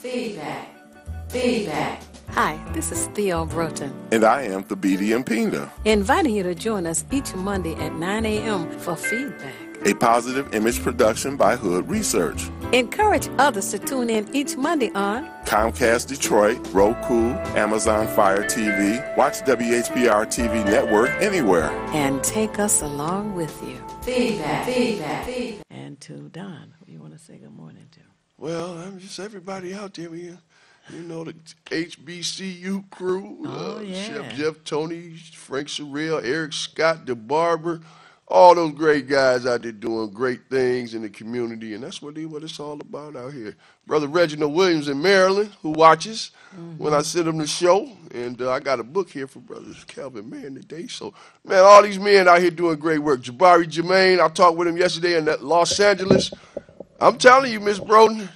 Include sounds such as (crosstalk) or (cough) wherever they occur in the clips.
Feedback. Feedback. Hi, this is Theo Broughton, And I am the BD Pina, inviting you to join us each Monday at 9 a.m. for feedback. a positive image production by Hood Research. Encourage others to tune in each Monday on Comcast Detroit, Roku, Amazon Fire TV, watch WHPR TV network anywhere. and take us along with you. Feedback. Feedback. Feedback. And to Don, who you want to say good morning to? Well, I'm just everybody out there. We, you know, the HBCU crew. Oh, uh, yeah. Chef Jeff Tony, Frank Surreal, Eric Scott, the barber. All those great guys out there doing great things in the community, and that's what, they, what it's all about out here. Brother Reginald Williams in Maryland, who watches when I send him the show, and uh, I got a book here for Brothers Calvin Mann today. So, man, all these men out here doing great work. Jabari Jermaine, I talked with him yesterday in Los Angeles. I'm telling you, Miss Broughton,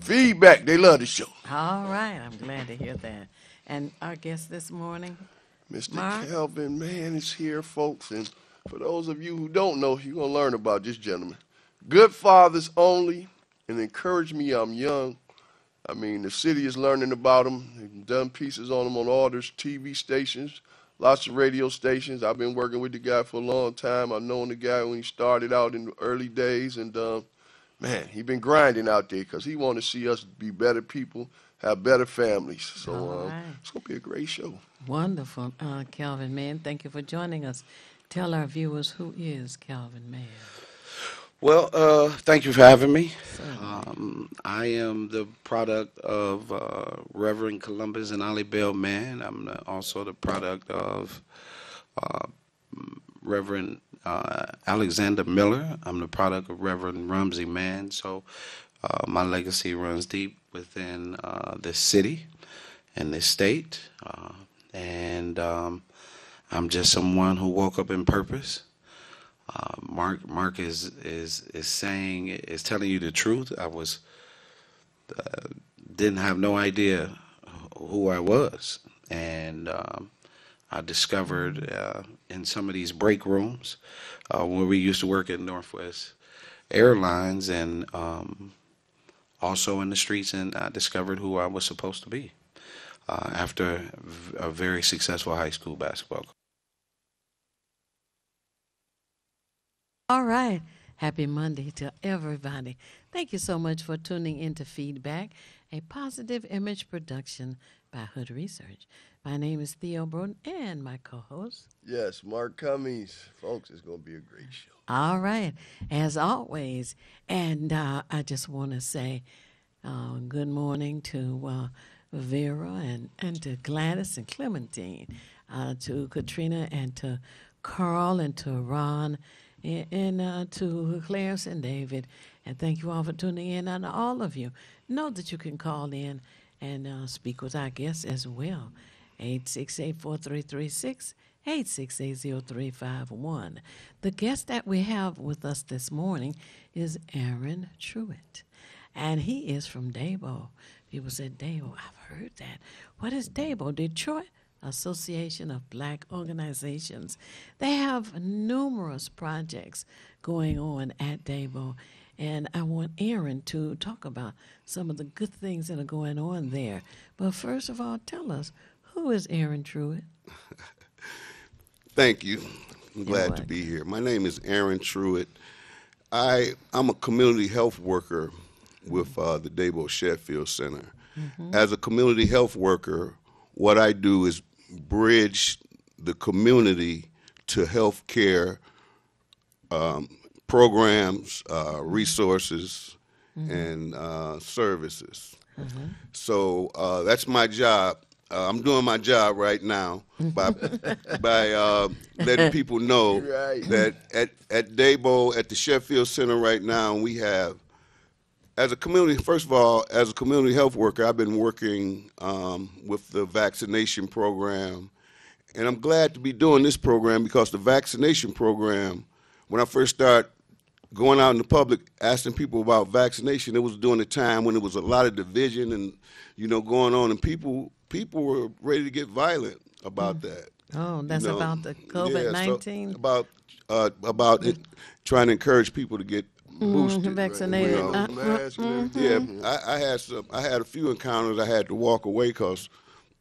feedback. They love the show. All right, I'm glad to hear that. And our guest this morning, Mr. Mark? Calvin, man, is here, folks. And for those of you who don't know, you're going to learn about this gentleman. Good fathers only, and encourage me, I'm young. I mean, the city is learning about him. They've done pieces on him on all these TV stations, lots of radio stations. I've been working with the guy for a long time. I've known the guy when he started out in the early days. And, um, man, he been grinding out there because he want to see us be better people, have better families. So um, right. it's going to be a great show. wonderful uh, Calvin Mann. Thank you for joining us. Tell our viewers who is Calvin Mann. Well, uh, thank you for having me. Um, I am the product of uh, Reverend Columbus and Ollie Bell Mann. I'm also the product of uh, Reverend uh, Alexander Miller. I'm the product of Reverend Rumsey Mann. So uh, my legacy runs deep within uh, this city and this state. Uh, and um, I'm just someone who woke up in purpose. Uh, Mark Mark is is is saying is telling you the truth. I was uh, didn't have no idea who I was, and um, I discovered in some of these break rooms uh, where we used to work at Northwest Airlines, and um, also in the streets, and I discovered who I was supposed to be uh, after a very successful high school basketball All right. Happy Monday to everybody. Thank you so much for tuning in to Feedback, a positive image production by Hood Research. My name is Theo Broughton and my co host. Yes, Mark Cummings. Folks, it's going to be a great show. All right, as always. And uh, I just want to say uh, good morning to uh, Vera and, and to Gladys and Clementine, uh, to Katrina and to Carl and to Ron and, and uh, to Clarence and David. And thank you all for tuning in and all of you. Know that you can call in and uh, speak with our guests as well. 868 4336 8680351. The guest that we have with us this morning is Aaron Truitt, and he is from Dabo. People said, Dabo, I've heard that. What is Dabo? Detroit Association of Black Organizations. They have numerous projects going on at Dabo, and I want Aaron to talk about some of the good things that are going on there. But first of all, tell us, who is Aaron Truitt? Thank you. I'm glad to be here. My name is Aaron Truitt. I I'm a community health worker with uh, the Dabo Sheffield Center. As a community health worker, what I do is bridge the community to health care um, programs, uh, resources, and uh, services. So uh, that's my job. Uh, I'm doing my job right now by (laughs) by uh, letting people know (laughs) Right. that at at Dabo at the Sheffield Center right now we have as a community. First of all, as a community health worker, I've been working um, with the vaccination program, and I'm glad to be doing this program because the vaccination program, when I first started going out in the public asking people about vaccination, it was during a time when there was a lot of division and you know going on, and people people were ready to get violent about that. Oh, you that's know. about the Yeah, COVID so 19? about uh, about it, trying to encourage people to get boosted. vaccinated. You know, Uh, Mask and yeah. I, I had some. I had a few encounters. I had to walk away because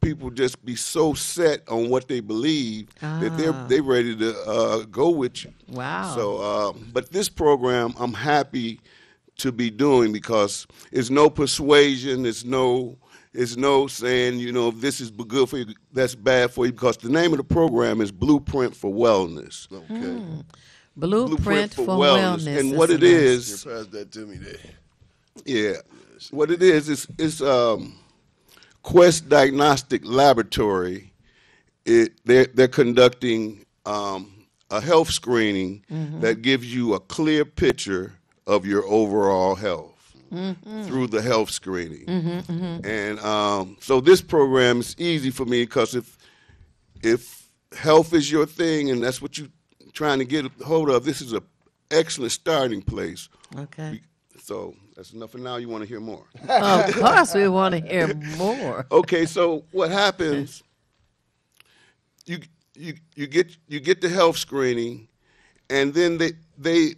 people just be so set on what they believe that they're Ah. they ready to uh, go with you. Wow. So, uh, but this program, I'm happy to be doing because it's no persuasion. It's no. It's no saying you know this is good for you, that's bad for you because the name of the program is Blueprint for Wellness. Okay. Blueprint, for, wellness. and what is it nice- is, Yeah, pass that to me there. Yeah, what it is is it's um, Quest Diagnostic Laboratory. It they're they're conducting um, a health screening that gives you a clear picture of your overall health Mm-hmm. through the health screening. Mm-hmm, mm-hmm. And um, so this program is easy for me because if if health is your thing and that's what you're trying to get a hold of, this is a excellent starting place. Okay. So that's enough for now. You want to hear more? of course, we want to hear more. okay. So what happens? You you you get you get the health screening, and then they they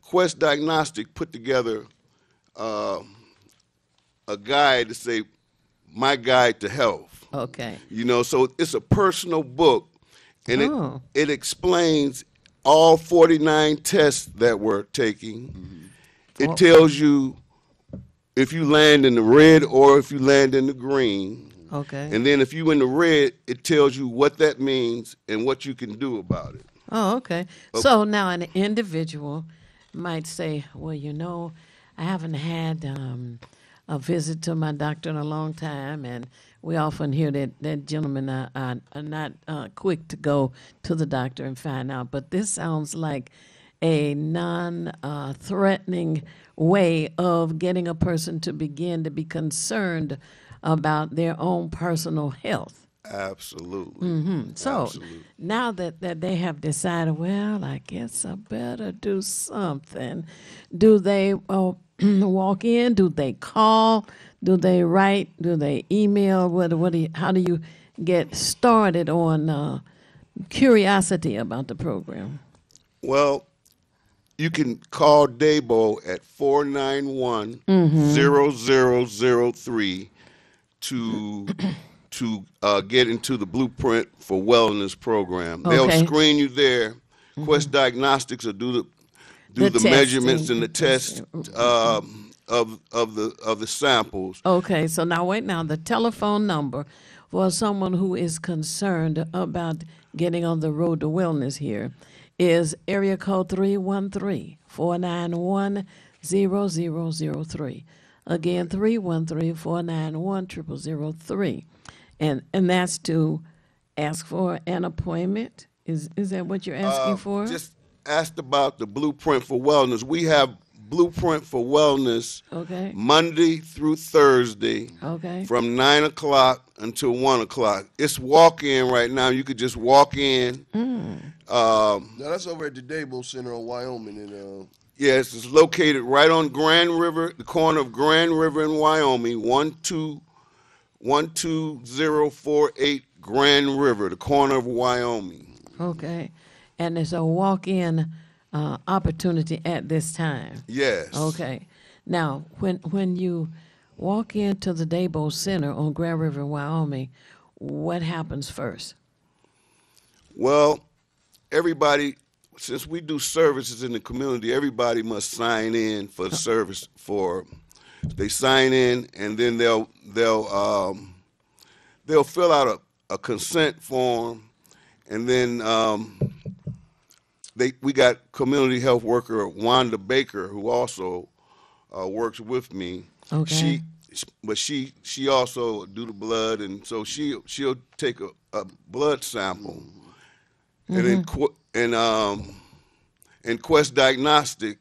Quest Diagnostic put together um, a guide to say my guide to health. Okay. You know, so it's a personal book, and Oh. it it explains all 49 tests that we're taking. It tells you if you land in the red or if you land in the green. Okay. And then if you in the red, it tells you what that means and what you can do about it. Oh, okay. So now an individual might say, well, you know, I haven't had um, a visit to my doctor in a long time, and we often hear that, that gentlemen are, are, are not uh, quick to go to the doctor and find out. But this sounds like a non uh, threatening way of getting a person to begin to be concerned about their own personal health. Absolutely. So Absolutely. now that, that they have decided, well, I guess I better do something. Do they uh, (clears throat) walk in? Do they call? Do they write? Do they email? What? What? Do you, how do you get started on uh, curiosity about the program? Well, you can call Dabo at 491 0003 to to uh, get into the Blueprint for Wellness program. They'll screen you there. Quest Diagnostics will do the do The the, measurements and the test um, of of the of the samples. Okay, so now wait now the telephone number for someone who is concerned about getting on the road to wellness here is area code 313-491-0003. Again 313-491-0003. And and that's to ask for an appointment. Is is that what you're asking Uh, for? Just asked about the Blueprint for Wellness. We have Blueprint for Wellness Okay. Monday through Thursday. Okay. from nine o'clock until one o'clock. It's walk in right now. You could just walk in. Mm. Um, Now that's over at the Dabo Center in Wyoming, and uh, yes, it's located right on Grand River, the corner of Grand River and Wyoming, one two one two zero four eight Grand River, the corner of Wyoming. Okay. And it's a walk-in uh, opportunity at this time. Yes. Okay. Now, when when you walk into the Dabo Center on Grand River, Wyoming, what happens first? Well, everybody, since we do services in the community, everybody must sign in for the service. For they sign in, and then they'll they'll um, they'll fill out a, a consent form, and then um, they we got community health worker Wanda Baker who also uh, works with me. Okay. She but she she also do the blood, and so she she'll take a, a blood sample, and then qu- and um and Quest Diagnostic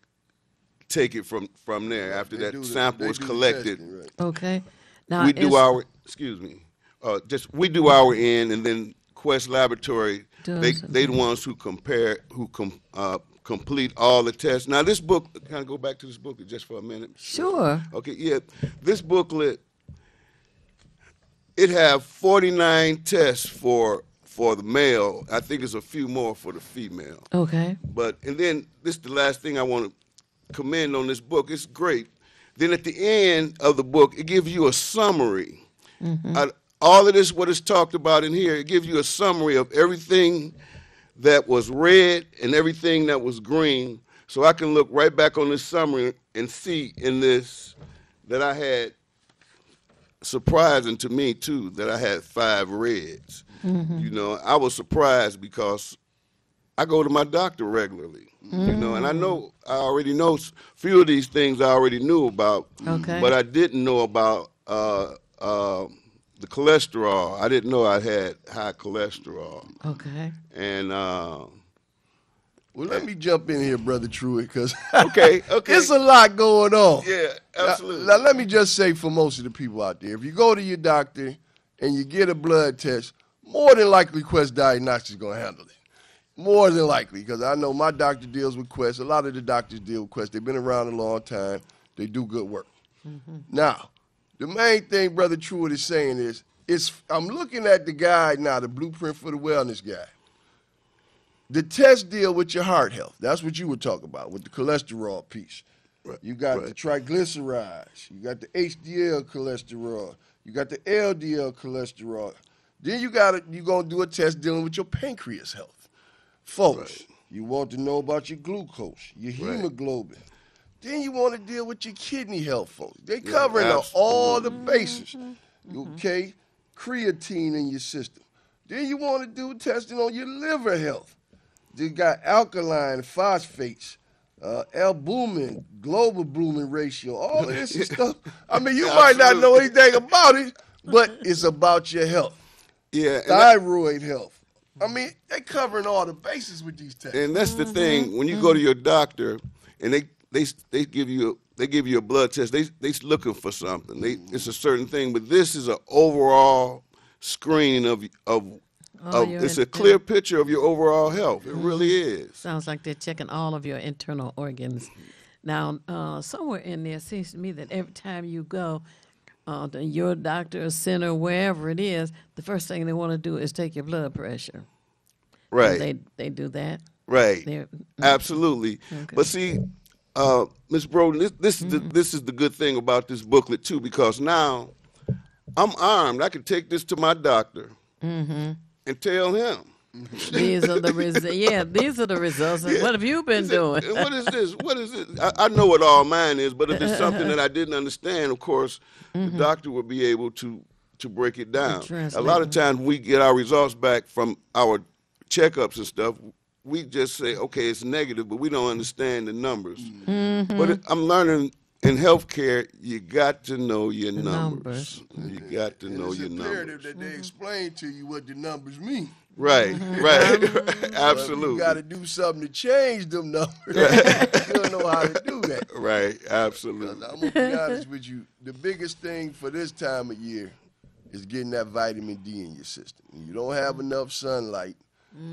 take it from from there after they that do the- sample is collected. testing, right. Okay. Now we do our excuse me, uh, just we do our end, and then Quest Laboratory they Does they the ones who compare who com, uh, complete all the tests. Now this book, can I go back to this book just for a minute? Sure. Okay, yeah. This booklet it have 49 tests for for the male. I think it's a few more for the female. Okay. But and then this is the last thing I want to commend on this book. It's great. Then at the end of the book, it gives you a summary. Uh, all of this, what is talked about in here, it gives you a summary of everything that was red and everything that was green. So I can look right back on this summary and see in this that I had surprising to me too that I had five reds. You know, I was surprised because I go to my doctor regularly. You know, and I know I already know few of these things I already knew about, Okay. but I didn't know about uh, uh, the cholesterol. I didn't know I had high cholesterol, Okay. and uh, Well, let me jump in here, brother Truett, because (laughs) okay, okay, it's a lot going on. yeah, absolutely. Now, let me just say for most of the people out there, if you go to your doctor and you get a blood test, more than likely Quest Diagnostics is going to handle it. More than likely, because I know my doctor deals with Quest. A lot of the doctors deal with Quest. They've been around a long time. They do good work. Now, the main thing Brother Truett is saying is, it's, I'm looking at the guide now, the blueprint for the wellness guy. The test deal with your heart health. That's what you were talking about with the cholesterol piece. You got the triglycerides. You got the HDL cholesterol. You got the LDL cholesterol. Then you got to you gonna do a test dealing with your pancreas health, folks. You want to know about your glucose, your Right. hemoglobin. Then you want to deal with your kidney health, folks. They covering the- all the bases. Mm-hmm. Okay, creatine in your system. Then you want to do testing on your liver health. They got alkaline phosphates, uh, albumin, global blooming ratio, all this (laughs) stuff. I mean, you might not know anything about it, but it's about your health, yeah, and that- thyroid health. I mean, they covering all the bases with these tests. And that's the mm-hmm. thing when you go to mm-hmm. your doctor and they they they give you they give you a blood test. They they looking for something. They it's a certain thing, but this is an overall screening of of. Oh, of it's a clear picture of your overall health. It really is. Sounds like they're checking all of your internal organs. Now, uh, somewhere in there, it seems to me that every time you go uh, to your doctor or center, wherever it is, the first thing they want to do is take your blood pressure. Right. They they do that. Right. They're- Absolutely. But see, uh, Ms. Broughton, this this is the Mm-hmm. this is the good thing about this booklet too, because now I'm armed. I can take this to my doctor Mm-hmm. and tell him. (laughs) These are the results. (laughs) Yeah, these are the results. What have you been doing? What is this? What is it? I, I know what all mine is, but if it's something that I didn't understand, of course, the doctor will be able to to break it down. A Mm-hmm. lot of times we get our results back from our checkups and stuff. We just say, okay, it's negative, but we don't understand the numbers. Mm-hmm. But I'm learning in healthcare, you got to know your The numbers. numbers. You got to And know it's your imperative numbers. that they explain to you what the numbers mean. Right, Mm-hmm. right, But (laughs) absolutely. You got to do something to change them numbers. (laughs) you don't know how to do that. (laughs) Right, absolutely. I'm gonna be honest with you. The biggest thing for this time of year is getting that vitamin D in your system. You don't have enough sunlight.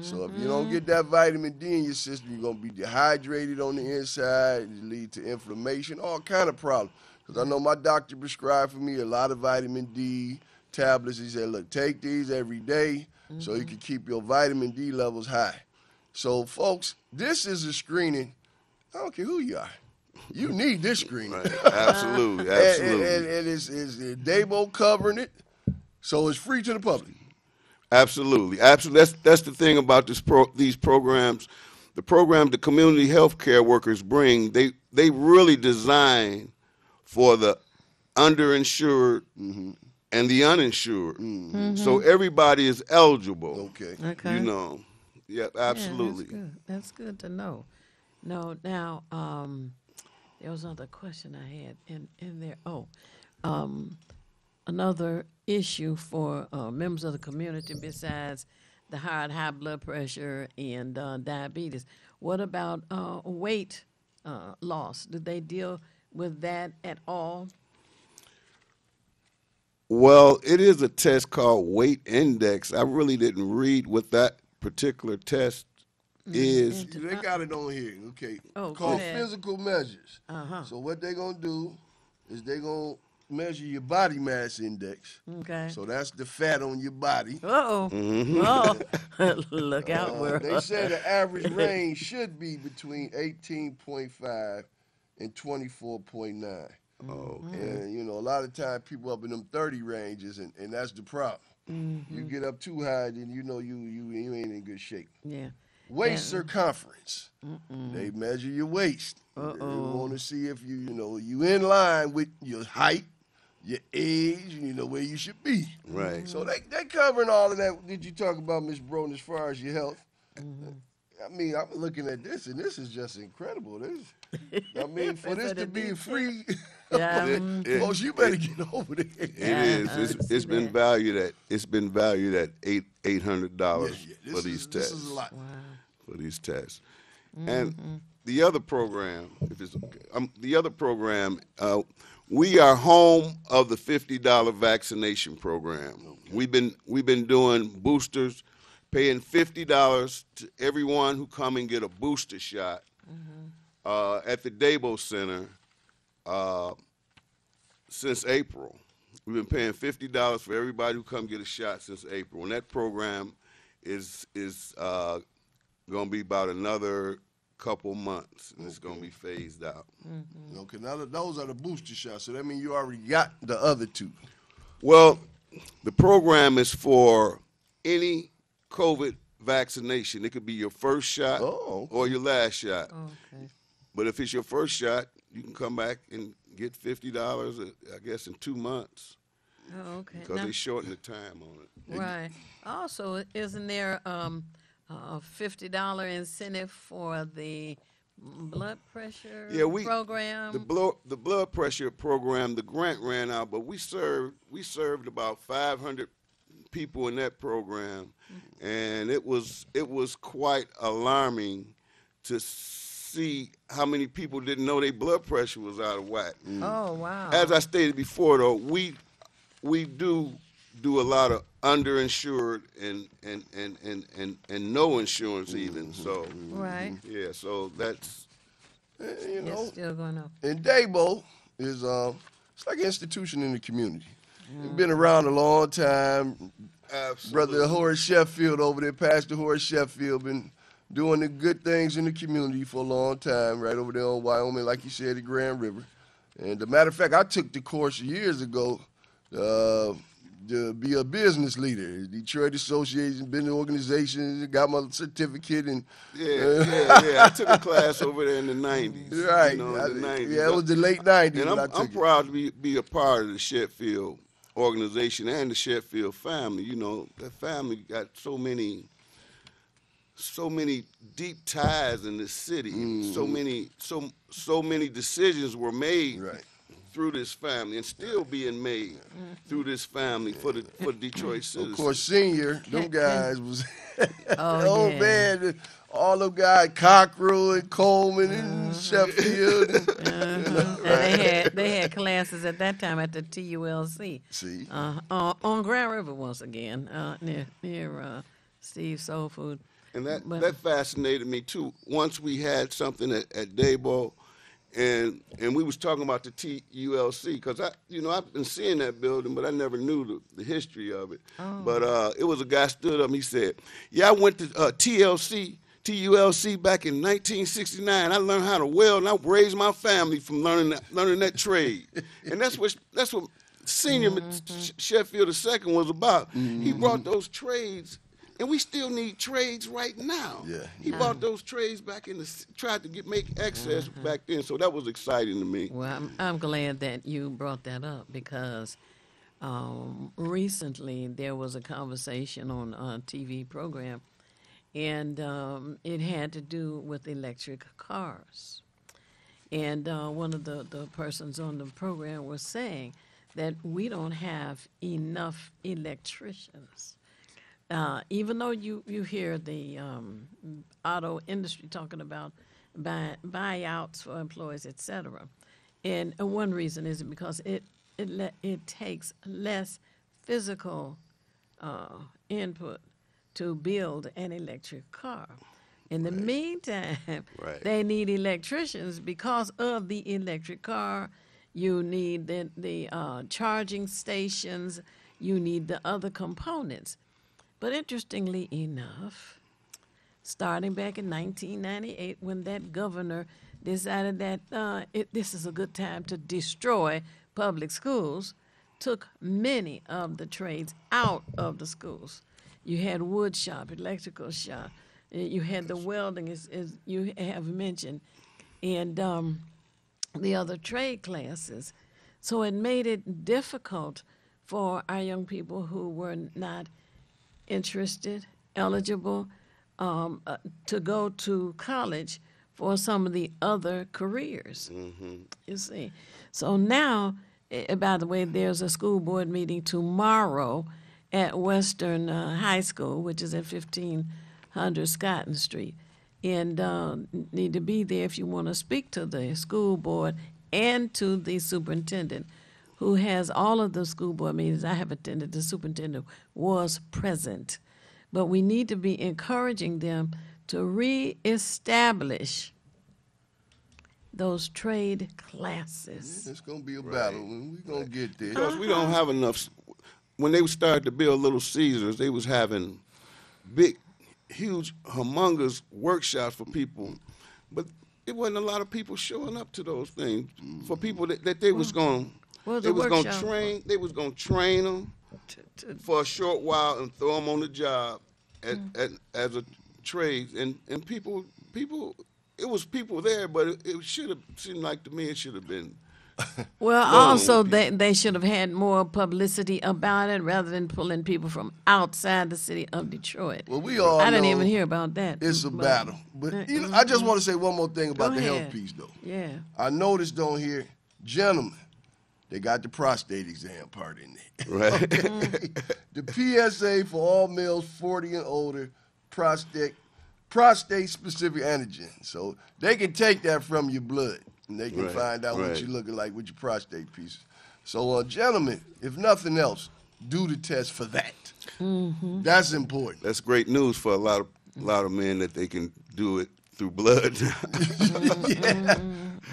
So if you don't get that vitamin D in your system, you're gonna be dehydrated on the inside. It lead to inflammation, all kind of problems. Because I know my doctor prescribed for me a lot of vitamin D tablets. He said, "Look, take these every day so you can keep your vitamin D levels high." So, folks, this is a screening. I don't care who you are. You need this screening. Right, absolutely, (laughs) And, absolutely. and, and, and it's, it's Dabo covering it, so it's free to the public. Absolutely, absolutely. That's that's the thing about this pro, these programs. The program the community health care workers bring, they they really design for the underinsured and the uninsured. So everybody is eligible. Okay. Okay. You know. Yeah, absolutely. Yeah, that's good. That's good to know. No, now um, there was another question I had in in there. Oh, um, another issue for uh, members of the community besides the high high blood pressure and uh, diabetes. What about uh, weight uh, loss? Do they deal with that at all? Well, it is a test called weight index. I really didn't read what that particular test is. They got it on here. Okay. Oh, go Called ahead. physical measures. Uh-huh. So what they're gonna do is they're gonna measure your body mass index. Okay. So that's the fat on your body. Uh oh. Oh, look out, Uh, world. they say the average (laughs) range should be between 18.5 and 24.9. Oh, And you know, a lot of times people up in them 30 ranges, and, and that's the problem. You get up too high, then you know you you, you ain't in good shape. Yeah. Waist circumference. They measure your waist. Uh-oh. They want to see if you, you know, you in line with your height, your age, and you know where you should be. Right. So they they covering all of that. Did you talk about Miss Broughton as far as your health? I mean, I'm looking at this, and this is just incredible. This, I mean, for Is this to be free, (laughs) Yeah. It- mm, it- folks, you better get over there. It Yeah, is. I It's, see it's been valued at it's been valued at eight eight hundred dollars Yeah, yeah, for these is, this tests. is a lot. For these tests, Mm-hmm. and the other program, if it's okay, um, the other program, uh, we are home of the fifty dollar vaccination program. We've been we've been doing boosters, paying fifty dollars to everyone who come and get a booster shot Mm-hmm. uh, at the Dabo Center uh, since April. We've been paying fifty dollars for everybody who come get a shot since April, and that program is is uh, going to be about another couple months, and it's going to be phased out. Okay, now that those are the booster shots, so that means you already got the other two. Well, the program is for any COVID vaccination. It could be your first shot Oh, okay. or your last shot. Okay. But if it's your first shot, you can come back and get fifty dollars, I guess, in two months Oh, okay. because Now- they shorten the time on it. Right. Also, isn't there um, a fifty dollar incentive for the blood pressure Yeah, we program? the blood the blood pressure program. The grant ran out, but we served we served about five hundred people in that program, mm-hmm. and it was it was quite alarming to see how many people didn't know their blood pressure was out of whack. Mm. oh wow. As I stated before, though, we we do do a lot of underinsured and and and and and, and no insurance even. So right. yeah, so that's And, you know, It's still going up. and Dabo is uh, it's like an institution in the community. It's been around a long time. Absolutely. Brother Horace Sheffield over there, Pastor Horace Sheffield, been doing the good things in the community for a long time, right over there on Wyoming, like you said, the Grand River. And the matter of fact, I took the course years ago uh, to be a business leader. Detroit Association, business organization, got my certificate and yeah, uh, yeah, yeah. I took a class over there in the nineties. right. You know, I- the 90s. yeah, it was the late nineties And I'm, I'm it. proud to be, be a part of the Sheffield organization and the Sheffield family. You know, that family got so many, so many deep ties in this city. So mm-hmm. many, so so many decisions were made Right. Through this family and still being made through this family for the for Detroit citizens. Of course, senior, them (laughs) guys was (laughs) Oh, (laughs) oh yeah. man, all them guys, Cockrell and Coleman and Sheffield. And, And they had they had classes at that time at the TULC. See, Uh, on, on Grand River once again, uh, near near uh, Steve Soul Food. And that, But- that fascinated me too. Once we had something at, at Dabo, and and we was talking about the TULC because I, you know, I've been seeing that building, but I never knew the, the history of it. But uh, it was a guy stood up. and He said, "Yeah, I went to uh, TLC." TULC back in 1969. I learned how to weld, and I raised my family from learning that, learning that trade. (laughs) and that's what that's what Senior Sh- Sheffield II was about. He brought those trades and we still need trades right now. Yeah. He bought those trades back in the tried to get make access back then, so that was exciting to me. Well, I'm, I'm glad that you brought that up because um, recently there was a conversation on a TV program, and um, it had to do with electric cars. And uh, one of the, the persons on the program was saying that we don't have enough electricians. Uh, even though you, you hear the um, auto industry talking about buy, buyouts for employees, et cetera, and one reason is because it it le- it takes less physical uh, input to build an electric car. In the meantime, Right. they need electricians because of the electric car. You need the, the uh, charging stations. You need the other components. But interestingly enough, starting back in 1998, when that governor decided that uh, it, this is a good time to destroy public schools, took many of the trades out of the schools. You had wood shop, electrical shop, you had the welding, as, as you have mentioned, and um, the other trade classes. So it made it difficult for our young people who were not interested, eligible um, uh, to go to college for some of the other careers. You see. So now, eh, by the way, there's a school board meeting tomorrow at Western uh, High School, which is at 1500 Scotten Street. And uh, need to be there if you want to speak to the school board and to the superintendent, who has all of the school board meetings I have attended. The superintendent was present. But we need to be encouraging them to reestablish those trade classes. It's gonna be a battle, and we're gonna get there. Because we don't have enough. When they started to build Little Caesars, they was having big, huge, humongous workshops for people, but it wasn't a lot of people showing up to those things. For people that, that they was mm. going, What was they the was going to train. They was going to train them To- to- for a short while and throw them on the job at, Mm. at, as a trade. And and people people. It was people there, but it, it should have seemed like to me it should have been (laughs) Well, Well, also they they should have had more publicity about it rather than pulling people from outside the city of Detroit. Well, we all I didn't even hear about that. It's a but- battle, but mm, you know, mm, I just mm. want to say one more thing about Go the ahead. health piece, though. Yeah. I noticed on here, gentlemen, they got the prostate exam part in there. (laughs) right. (laughs) the PSA for all males 40 and older, prostate prostate specific antigen. So they can take that from your blood and they can Right, find out what you're looking like with your prostate pieces. So, uh, gentlemen, if nothing else, do the test for that. Mm-hmm. That's important. That's great news for a lot of a lot of men that they can do it through blood. (laughs) yeah.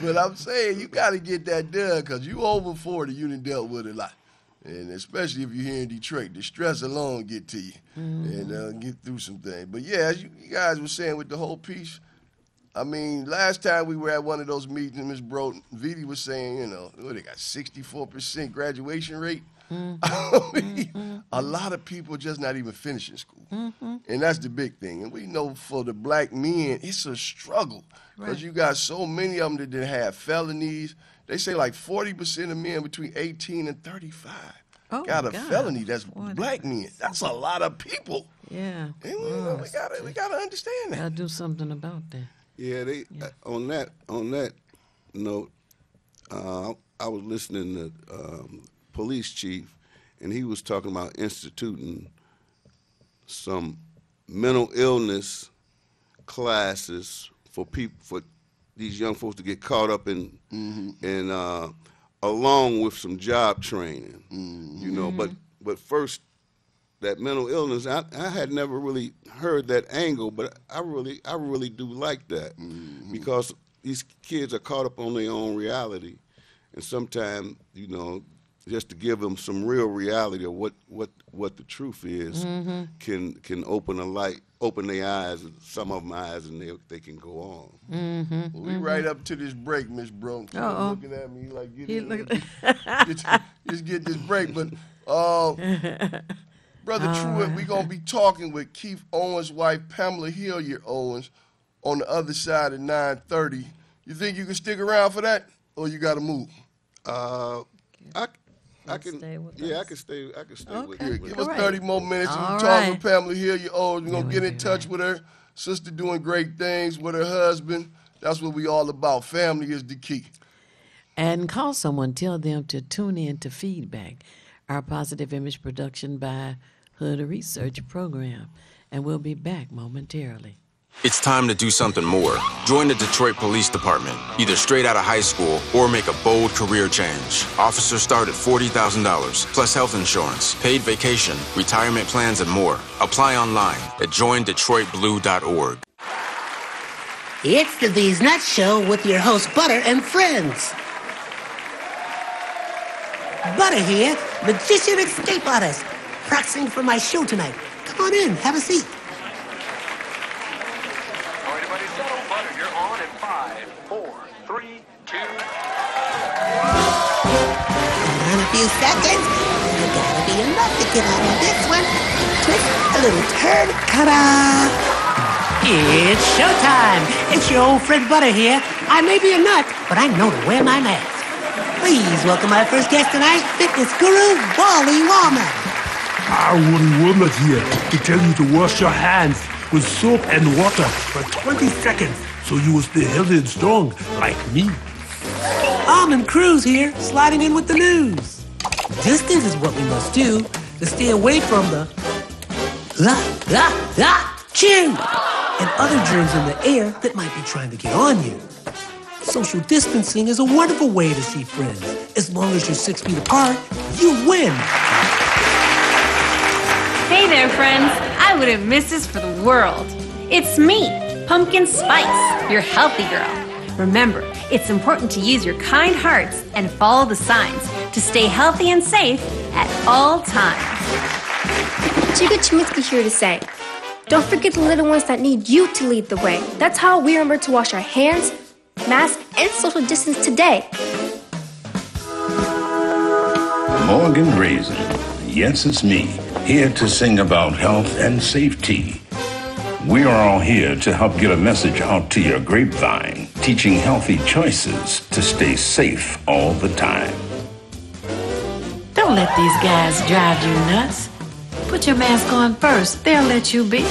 But I'm saying you got to get that done because you over 40, you done dealt with a lot. And especially if you're here in Detroit, the stress alone get to you and uh, get through some things. But yeah, as you, you guys were saying with the whole piece, I mean, last time we were at one of those meetings, Ms. Broughton, Vitti was saying, you know, oh, they got 64% graduation rate. I (laughs) mean, a lot of people just not even finishing school. And that's the big thing. And we know for the black men, it's a struggle because you got so many of them that didn't have felonies. They say like 40% of men between 18 and 35 Oh, got a God. felony. That's What black men. That's a lot of people. Yeah. And we, we gotta we gotta understand that. Gotta do something about that. yeah, they uh, on that on that note, uh, I was listening to um, police chief, and he was talking about instituting some mental illness classes for people for these young folks to get caught up in mm-hmm. in uh, along with some job training you know. Mm-hmm. But but first that mental illness I, I had never really heard that angle but i really i really do like that mm-hmm. because these kids are caught up on their own reality and sometimes you know just to give them some real reality of what what what the truth is can can open a light open their eyes some of them eyes and they they can go on Well, we right up to this break, Miss Brooks. You Uh-oh. looking at me like get in, look- (laughs) get, just get this break. But uh, (laughs) brother Truett, we're gonna be talking with Keith Owens' wife Pamela Hilliard Owens on the other side at nine thirty. You think you can stick around for that, or you got to move? uh i I can, stay with yeah, I can stay. I can stay with you. Give with us All 30 more minutes and All we talk right. with Pamela Hilliard Owens. We're going to Yeah, get in touch that. with her. Sister doing great things with her husband. That's what we all about. Family is the key. And call someone, tell them to tune in to Feedback, our positive image production by Hood Research Program. And we'll be back momentarily. It's time to do something more. Join the Detroit Police Department, either straight out of high school or make a bold career change. Officers start at $40,000, plus health insurance, paid vacation, retirement plans, and more. Apply online at joindetroitblue.org. It's the These Nuts Show with your host Butter and friends. Butter here, magician escape artist, practicing for my show tonight. Come on in, have a seat. four, three, two. on a few seconds, there's gotta be enough to get out of this one. Twist, a little turn, ta-da! It's showtime! It's your old friend Butter here. I may be a nut, but I know to wear my mask. Please welcome my first guest tonight, fitness guru Wally Wallman. I wouldn't want woman here to tell you to wash your hands with soap and water for 20 seconds so you will stay healthy and strong like me. Almond Cruz here, sliding in with the news. Distance is what we must do to stay away from the la la la chew and other germs in the air that might be trying to get on you. Social distancing is a wonderful way to see friends. As long as you're six feet apart, you win. Hey there, friends. I wouldn't miss this for the world. It's me, Pumpkin Spice, your healthy girl. Remember, it's important to use your kind hearts and follow the signs to stay healthy and safe at all times. Chica Chiminsky here to say, don't forget the little ones that need you to lead the way. That's how we remember to wash our hands, mask, and social distance today. Morgan Raisin. Yes, it's me, here to sing about health and safety. We are all here to help get a message out to your grapevine, teaching healthy choices to stay safe all the time. Don't let these guys drive you nuts. Put your mask on first. They'll let you be.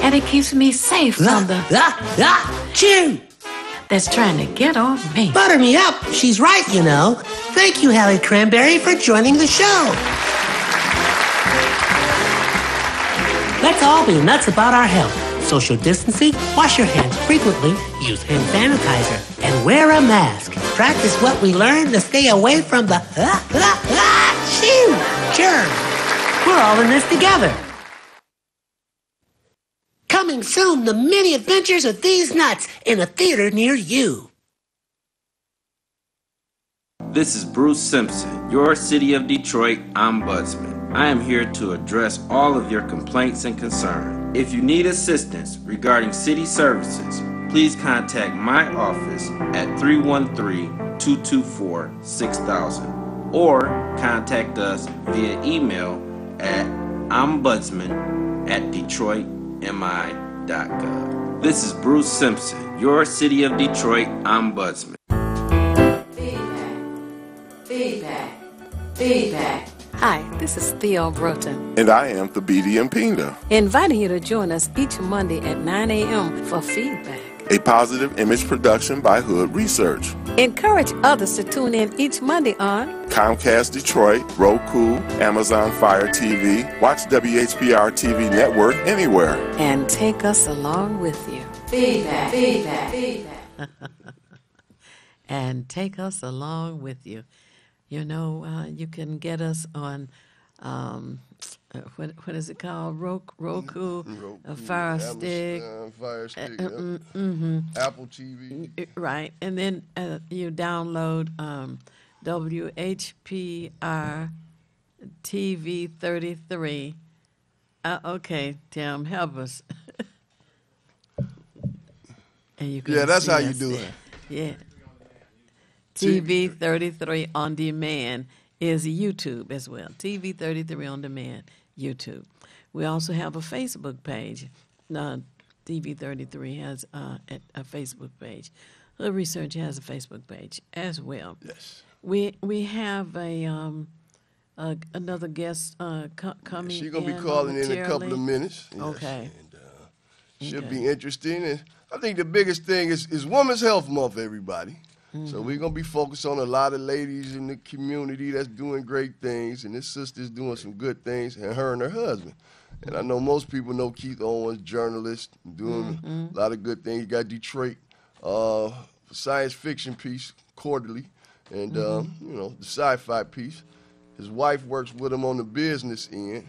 And it keeps me safe from the la la chew that's trying to get on me. Butter me up. She's right, you know. Thank you, Hallie Cranberry, for joining the show. Let's all be nuts about our health. Social distancing, wash your hands frequently, use hand sanitizer, and wear a mask. Practice what we learned to stay away from the (laughs) ah, ah, ah, germs. We're all in this together. Coming soon, the many adventures of these nuts in a theater near you. This is Bruce Simpson, your City of Detroit Ombudsman. I am here to address all of your complaints and concerns. If you need assistance regarding city services, please contact my office at 313 224 6000 or contact us via email at ombudsman at detroitmi.gov. This is Bruce Simpson, your City of Detroit Ombudsman. Feedback. Feedback. Hi, this is Theo Broughton, And I am Thabiti Mpinda, inviting you to join us each Monday at 9 a.m. for feedback. a positive image production by Hood Research. Encourage others to tune in each Monday on Comcast Detroit, Roku, Amazon Fire TV, watch WHPR TV Network anywhere. and take us along with you. Feedback. Feedback. Feedback. (laughs) and take us along with you. You know, uh, you can get us on um, uh, what what is it called? Roku, Roku, a Fire Amazon Stick, Fire Stick, uh, yep. mm, mhm. Apple TV. Uh, right? And then uh, you download um, WHPR TV thirty three. Uh, okay, Tim, help us. (laughs) and you can Yeah, that's how you do it. Yeah. TV 33 on demand is YouTube as well. TV 33 on demand, YouTube. We also have a Facebook page. Uh, TV 33 has uh, a, a Facebook page. The research has a Facebook page as well. Yes. We we have a um, a, another guest uh, co- coming. She's gonna be calling in a couple of minutes. Yes. Okay. Should Okay. be interesting. And I think the biggest thing is, is Women's Health Month, everybody. So Mm-hmm. we're gonna be focused on a lot of ladies in the community that's doing great things, and this sister's doing some good things, and her and her husband. And I know most people know Keith Owens, journalist, doing Mm-hmm. a lot of good things. He got Detroit uh, science fiction piece quarterly, and um, Mm-hmm. you know the sci-fi piece. His wife works with him on the business end,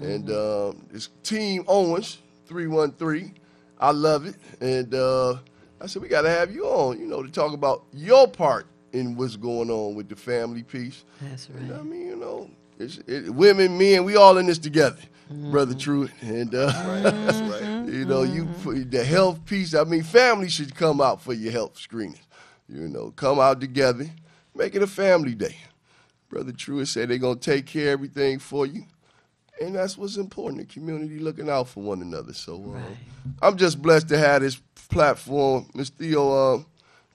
and um, his team Owens three one three. I love it, and uh, I said we got to have you on, you know, to talk about your part in what's going on with the family piece. That's And, right. I mean, you know, it's, it, women, men, we all in this together, Mm-hmm. brother Truett, and uh, that's right. You know, you the health piece. I mean, family should come out for your health screenings. You know, come out together, make it a family day. Brother Truett said they're gonna take care of everything for you, and that's what's important. The community looking out for one another. So uh, I'm just blessed to have this platform, Ms. Theo. Uh,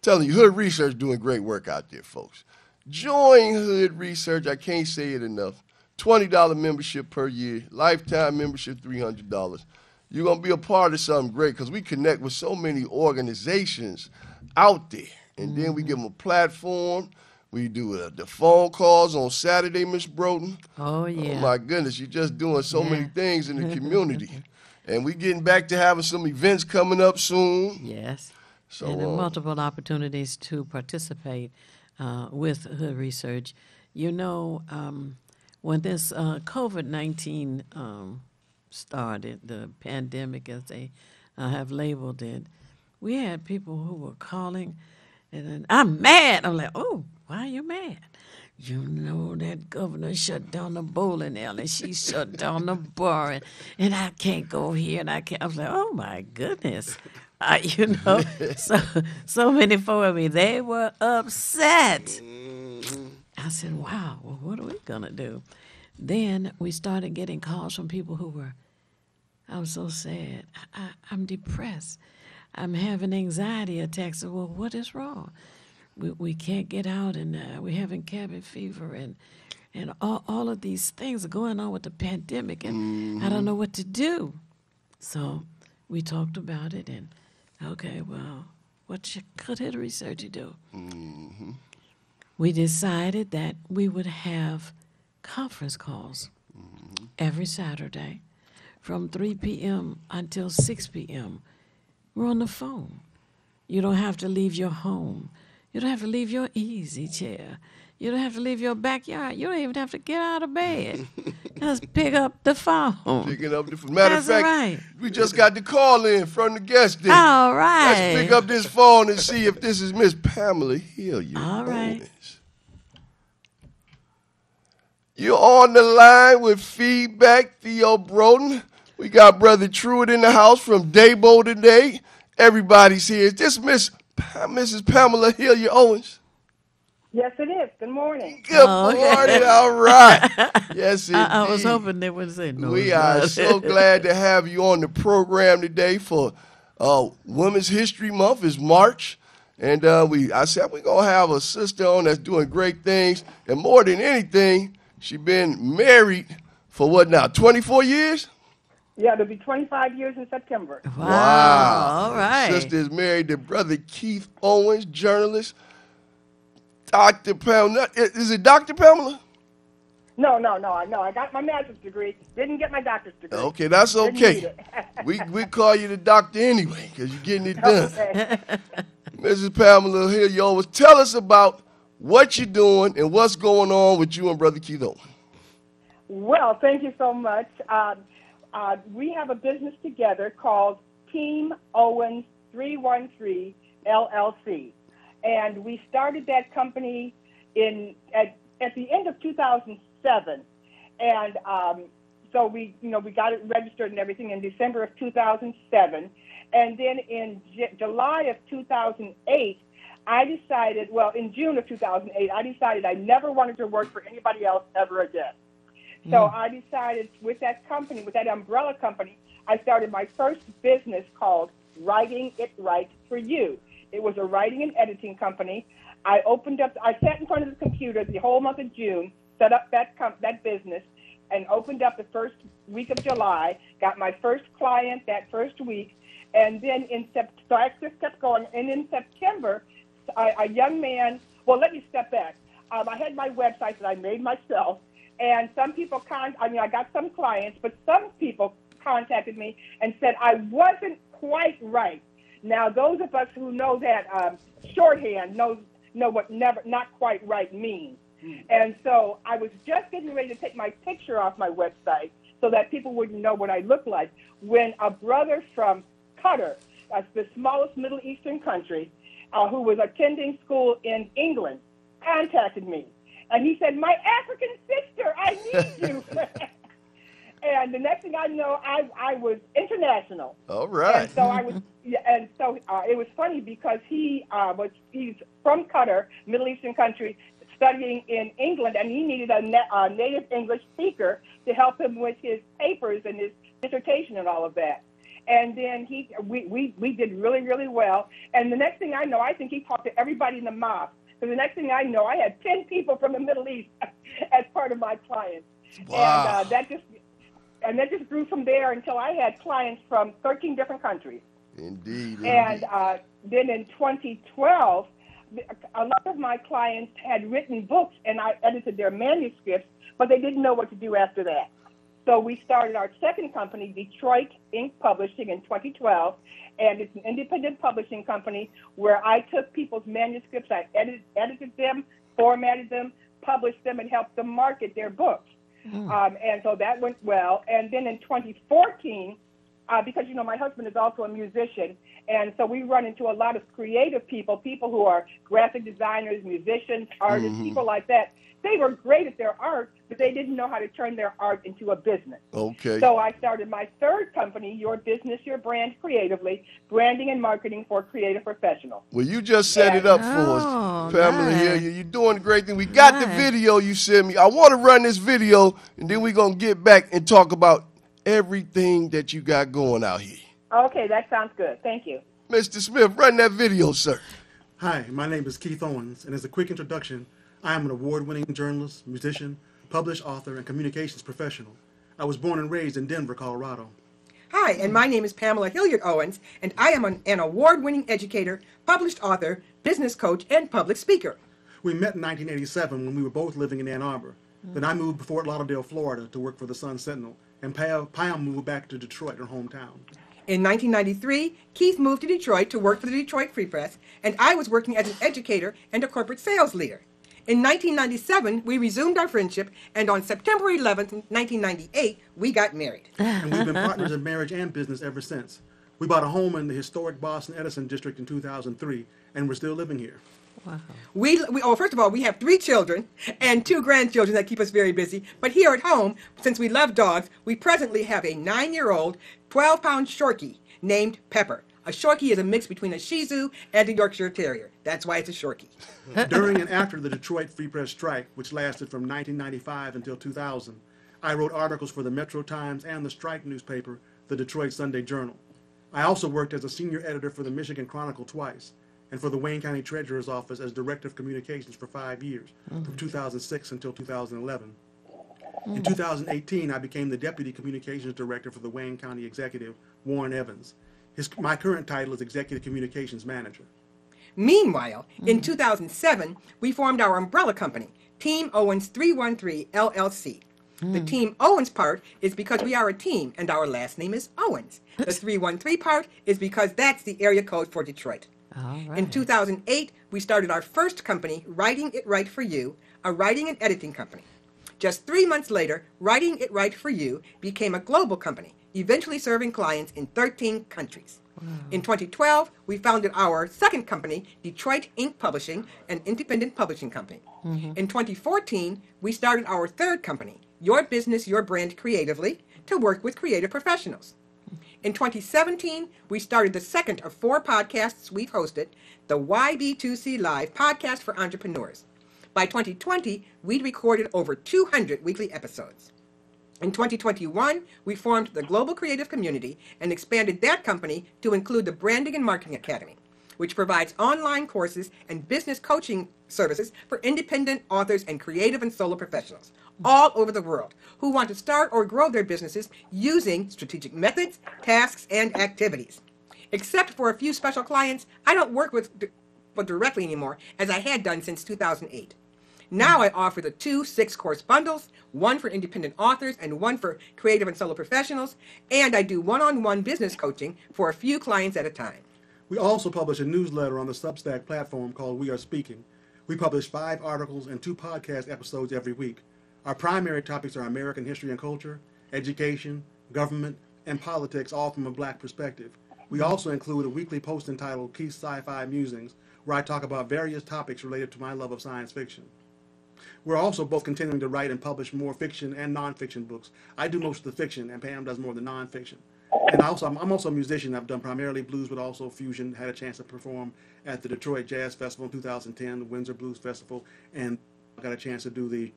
telling you, Hood Research doing great work out there, folks. Join Hood Research. I can't say it enough. $20 membership per year, lifetime membership $300. You're going to be a part of something great because we connect with so many organizations out there. And then we give them a platform. We do uh, the phone calls on Saturday, Miss Broughton. Oh, yeah. Oh, my goodness. You're just doing so many things in the community. (laughs) and we're getting back to having some events coming up soon. Yes. So, and uh, multiple opportunities to participate uh, with Hood Research. You know, um, when this uh, COVID 19 um, started, the pandemic, as they uh, have labeled it, we had people who were calling, and then, I'm mad. I'm like, oh, why are you mad? You know that governor shut down the bowling alley. She shut down the bar, and, and I can't go here, and I can't. I was like, oh my goodness, uh, you know. (laughs) so so many for me, they were upset. I said, wow, well, what are we gonna do? Then we started getting calls from people who were, I'm so sad. I, I, I'm depressed. I'm having anxiety attacks. Well, what is wrong? We, we can't get out, and uh, we're having cabin fever, and and all, all of these things are going on with the pandemic, and I don't mm-hmm. know what to do. So we talked about it, and okay, well, what should, could Hood Research do? Mm-hmm. We decided that we would have conference calls mm-hmm. every Saturday from 3 p.m. until 6 p.m. We're on the phone. You don't have to leave your home. You don't have to leave your easy chair. You don't have to leave your backyard. You don't even have to get out of bed. (laughs) Just pick up the phone. Picking up the phone. matter That's of fact, right. we just got the call in from the guest. There. All right. Let's pick up this phone and see if this is Miss Pamela Hill. You All right. You're on the line with feedback, Theo Broughton. We got Brother Truett in the house from Daybo today. Everybody's here. Is this Miss Mrs. Pamela Hilliard Owens? Yes, it is. Good morning. Good morning. (laughs) All right. Yes, I, I was indeed. hoping they would say no. we are not. (laughs) so glad to have you on the program today for uh, Women's History Month is March. And uh, we, I said we're gonna have a sister on that's doing great things, and more than anything, she been married for what now? Twenty four years. Yeah, it'll be 25 years in September. Wow. All right. Sister is married to brother Keith Owens, journalist. Dr. Pamela. Is it Dr. Pamela? No, no, no, I no. I got my master's degree. Didn't get my doctor's degree. Okay, that's okay. we we call you the doctor anyway, because you're getting it done. Okay. (laughs) (laughs) Mrs. Pamela Hill, you always tell us about what you're doing and what's going on with you and Brother Keith Owens. Well, thank you so much. Uh, uh, we have a business together called Team Owens 313 LLC. And we started that company in at, at the end of 2007. And um, so we, you know, we got it registered and everything in December of 2007. And then in J- July of 2008, I decided, well, in June of 2008, I decided I never wanted to work for anybody else ever again. So I decided with that company, with that umbrella company, I started my first business called Writing It Right for You. It was a writing and editing company. I opened up, I sat in front of the computer the whole month of June, set up that com- that business, and opened up the first week of July. Got my first client that first week, and then in Sept- so I just kept going. And in September, a, a young man. Well, let me step back. Um, I had my website that I made myself, and some people con. I mean, I got some clients, but some people contacted me and said I wasn't quite right. Now, those of us who know that um, shorthand knows know what never not quite right means. And so I was just getting ready to take my picture off my website so that people wouldn't know what I looked like when a brother from Qatar, that's the smallest Middle Eastern country, uh, who was attending school in England, contacted me. And he said, My African sister, I need you. (laughs) and the next thing I know, I, I was international. All right. And so I was, yeah, and so uh, it was funny because he uh, was he's from Qatar, Middle Eastern country, studying in England, and he needed a, na- a native English speaker to help him with his papers and his dissertation and all of that. And then he, we, we, we did really, really well. And the next thing I know, I think he talked to everybody in the mosque. So the next thing I know, I had 10 people from the Middle East (laughs) as part of my clients. Wow. And uh, that just, and that just grew from there until I had clients from 13 different countries. Indeed. And uh, then in 2012, a lot of my clients had written books and I edited their manuscripts, but they didn't know what to do after that. So we started our second company, Detroit Ink Publishing, in 2012, and it's an independent publishing company where I took people's manuscripts, I edited, edited them, formatted them, published them, and helped them market their books. Um, and so that went well. And then in 2014, uh, because you know my husband is also a musician, and so we run into a lot of creative people, people who are graphic designers, musicians, artists, Mhm. people like that. They were great at their art, but they didn't know how to turn their art into a business. Okay. So I started my third company, Your Business, Your Brand Creatively, branding and marketing for creative professionals. Well, you just set it up for Oh, us, Pamela. nice. Here, you, you're doing a great thing. We got the video you sent me. I want to run this video, and then we're gonna get back and talk about everything that you got going out here. Okay, that sounds good. Thank you. Mr. Smith, run that video, sir. Hi, my name is Keith Owens, and as a quick introduction, I am an award winning journalist, musician, published author, and communications professional. I was born and raised in Denver, Colorado. Hi, and my name is Pamela Hilliard Owens, and I am an, an award winning educator, published author, business coach, and public speaker. We met in 1987 when we were both living in Ann Arbor. Then I moved to Fort Lauderdale, Florida to work for the Sun Sentinel, and Pam, Pam moved back to Detroit, her hometown. In 1993, Keith moved to Detroit to work for the Detroit Free Press, and I was working as an educator and a corporate sales leader. In 1997, we resumed our friendship, and on September 11th, 1998, we got married. and we've been partners in marriage and business ever since. We bought a home in the historic Boston Edison district in 2003, and we're still living here. Wow. We, we, oh, first of all, we have three children and two grandchildren that keep us very busy. But here at home, since we love dogs, we presently have a nine-year-old, 12-pound Shorkie named Pepper. A Shorkie is a mix between a Shih Tzu and a Yorkshire Terrier. That's why it's a Shorkie. (laughs) During and after the Detroit Free Press strike, which lasted from 1995 until 2000, I wrote articles for the Metro Times and the strike newspaper, the Detroit Sunday Journal. I also worked as a senior editor for the Michigan Chronicle twice, and for the Wayne County Treasurer's Office as Director of Communications for five years, from mm-hmm. 2006 until 2011. In mm. 2018, I became the Deputy Communications Director for the Wayne County Executive, Warren Evans. His, my current title is Executive Communications Manager. Meanwhile, in mm. 2007, we formed our umbrella company, Team Owens 313 LLC. The mm. Team Owens part is because we are a team and our last name is Owens. The 313 part is because that's the area code for Detroit. In 2008, we started our first company, Writing It Right for You, a writing and editing company. Just three months later, Writing It Right for You became a global company, eventually serving clients in 13 countries. In 2012, we founded our second company, Detroit Ink Publishing, an independent publishing company. Mm-hmm. In 2014, we started our third company, Your Business, Your Brand Creatively, to work with creative professionals. In 2017, we started the second of four podcasts we've hosted, the YB2C Live podcast for entrepreneurs. By 2020, we'd recorded over 200 weekly episodes. In 2021, we formed the Global Creative Community and expanded that company to include the Branding and Marketing Academy, which provides online courses and business coaching services for independent authors and creative and solo professionals all over the world who want to start or grow their businesses using strategic methods, tasks, and activities. Except for a few special clients, I don't work with, with directly anymore as I had done since 2008. Now I offer the two six course bundles, one for independent authors and one for creative and solo professionals, and I do one on one business coaching for a few clients at a time. We also publish a newsletter on the Substack platform called We Are Speaking. We publish five articles and two podcast episodes every week. Our primary topics are American history and culture, education, government, and politics, all from a black perspective. We also include a weekly post entitled Keith's Sci-Fi Musings, where I talk about various topics related to my love of science fiction. We're also both continuing to write and publish more fiction and nonfiction books. I do most of the fiction, and Pam does more of the nonfiction. And I also, I'm, I'm also a musician. I've done primarily blues, but also fusion. Had a chance to perform at the Detroit Jazz Festival in 2010, the Windsor Blues Festival, and I got a chance to do the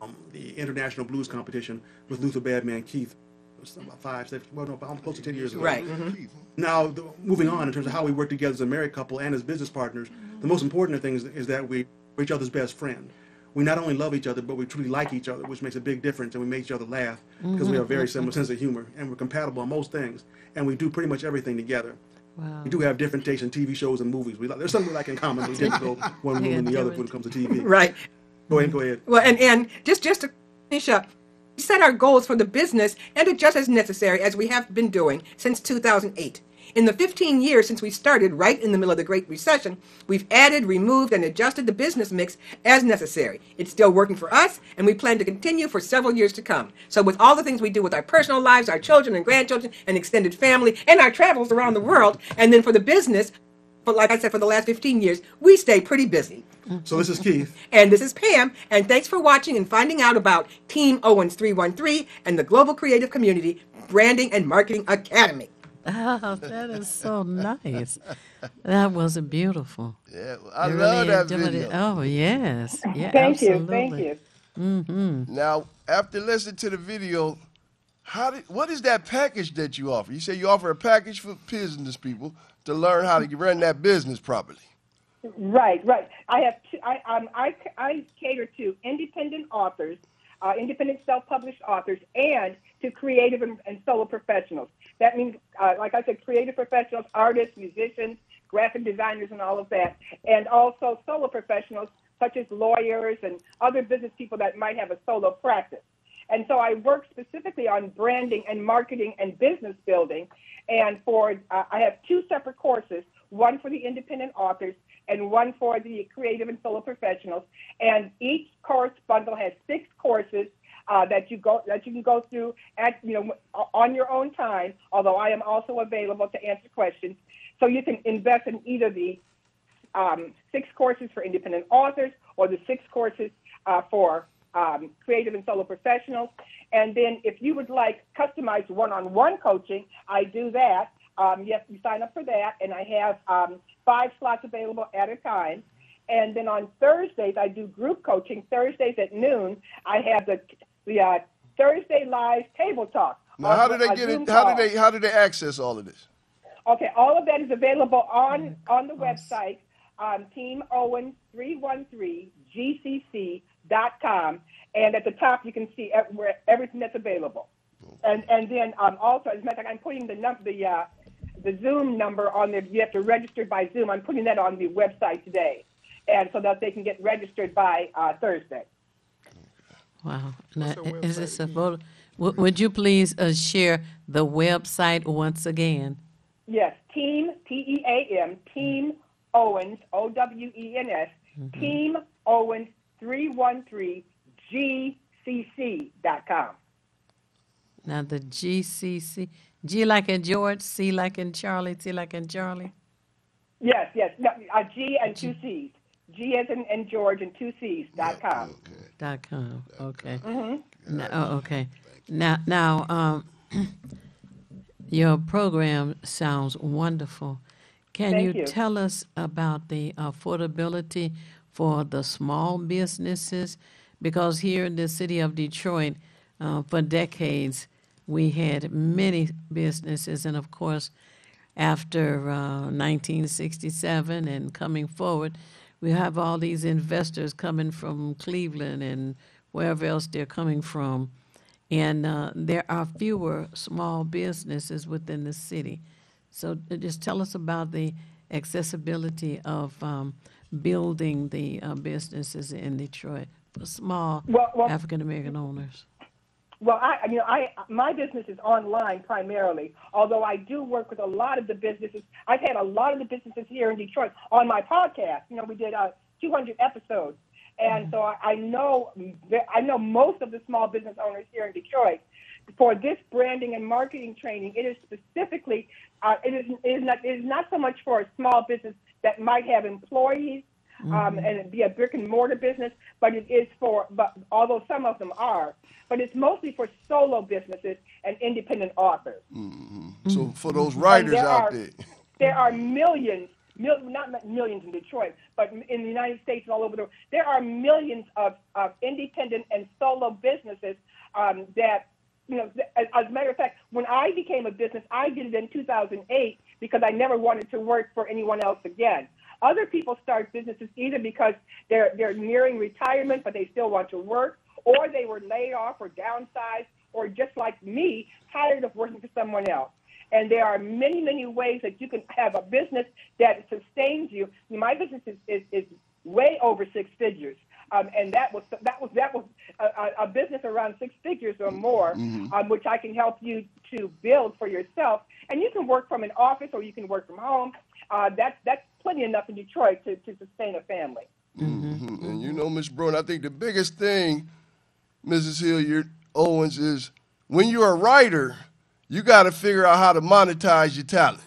um, the international blues competition with Luther Badman Keith. It was about five, six, well, no, almost close to ten years ago. Right. mhm. Now, the, moving on in terms of how we work together as a married couple and as business partners, the most important thing is, is that we are each other's best friend. We not only love each other, but we truly like each other, which makes a big difference, and we make each other laugh because we mm-hmm. have a very similar sense of humor, and we're compatible on most things, and we do pretty much everything together. Wow. We do have different tastes in TV shows and movies. We like, there's something we like in common. We to go (laughs) one room and the other when it comes to TV. Right. Go ahead. Go ahead. Well, and, and just just to finish up, set our goals for the business and adjust as necessary as we have been doing since 2008. In the 15 years since we started right in the middle of the Great Recession, we've added, removed, and adjusted the business mix as necessary. It's still working for us, and we plan to continue for several years to come. So, with all the things we do with our personal lives, our children and grandchildren, and extended family, and our travels around the world, and then for the business, but like I said, for the last 15 years, we stay pretty busy. So this is Keith. (laughs) And this is Pam, and thanks for watching and finding out about Team Owens 313 and the Global Creative Community Branding and Marketing Academy. Oh, (laughs) that is so nice. That was beautiful. Yeah, I You love really that enjoyed video. Oh, yes. Yeah, Thank you, thank you. Mm-hmm. Now, after listening to the video, how did, what is that package that you offer? You say you offer a package for business people to learn how to run that business properly. Right, right. I have two, I, um, I, I cater to independent authors, uh, independent self-published authors, and to creative and, and solo professionals. That means, uh, like I said, creative professionals, artists, musicians, graphic designers, and all of that, and also solo professionals such as lawyers and other business people that might have a solo practice. And so I work specifically on branding and marketing and business building. And for uh, I have two separate courses, one for the independent authors and one for the creative and solo professionals. And each course bundle has six courses uh, that you go that you can go through at you know on your own time. Although I am also available to answer questions, so you can invest in either the um, six courses for independent authors or the six courses uh, for um, creative and solo professionals. And then if you would like customized one-on-one coaching, I do that. Um, yes, you sign up for that, and I have um, five slots available at a time. And then on Thursdays, I do group coaching. Thursdays at noon, I have the the uh, Thursday live table talk. Now, how do they get Zoom it? How do they how do they access all of this? Okay, all of that is available on on the website, um, Team Owens three one three GCC.com, and at the top you can see where everything that's available. And and then um, also, as a matter of fact, I'm putting the num- the uh, the Zoom number on there. You have to register by Zoom. I'm putting that on the website today, and so that they can get registered by uh, Thursday. Wow. Now, is this a photo? W- would you please uh, share the website once again? Yes, Team T E A M Team Owens O W E N S Team Owens three one three GCC dot com. Now, the GCC, G like in George, C like in Charlie, T like in Charlie. Yes, yes, no, uh, G and two C's. G as in, in George and two C's dot com. Dot com. Okay. Mhm. Now, oh, okay. Now, now, um, (clears throat) your program sounds wonderful. Can Thank you, you. tell us about the affordability for the small businesses? Because here in the city of Detroit, uh, for decades, we had many businesses, and of course, after uh, 1967 and coming forward, we have all these investors coming from Cleveland and wherever else they're coming from. And uh, there are fewer small businesses within the city. So uh, just tell us about the accessibility of um, building the uh, businesses in Detroit for small Well- well- African American owners. Well, I, you know, I my business is online primarily. Although I do work with a lot of the businesses. I've had a lot of the businesses here in Detroit on my podcast. You know, we did uh, 200 episodes, and so I, I know I know most of the small business owners here in Detroit. For this branding and marketing training, it is specifically uh, it is it is not it is not so much for a small business that might have employees um, and it'd be a brick and mortar business, but it is for, but although some of them are, but it's mostly for solo businesses and independent authors. So for those writers there out are, there, (laughs) there are millions, mil- not millions in Detroit, but in the United States and all over the world. There are millions of, of independent and solo businesses um, that, you know, th- as, as a matter of fact, when I became a business, I did it in 2008 because I never wanted to work for anyone else again. Other people start businesses either because they're they're nearing retirement but they still want to work, or they were laid off or downsized, or just like me, tired of working for someone else. And there are many, many ways that you can have a business that sustains you. My business is, is, is way over six figures. Um, and that was that was that was a, a- a business around six figures or more, Mhm. um, which I can help you to build for yourself. And you can work from an office or you can work from home. Uh, that's that's plenty enough in Detroit to, to sustain a family. Mhm. And you know, Miss Bruin, I think the biggest thing, Mrs. Hilliard Owens, is when you're a writer, you got to figure out how to monetize your talent.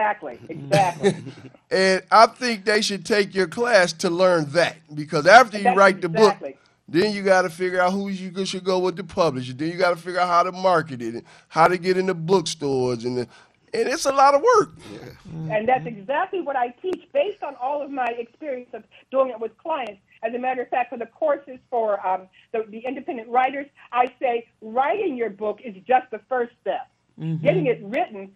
Exactly, exactly. (laughs) And I think they should take your class to learn that because after you write the exactly. book, then you got to figure out who you should go with the publisher. Then you got to figure out how to market it, and how to get in the bookstores, and the, and it's a lot of work. And that's exactly what I teach based on all of my experience of doing it with clients. As a matter of fact, for the courses for um, the, the independent writers, I say writing your book is just the first step. Getting it written,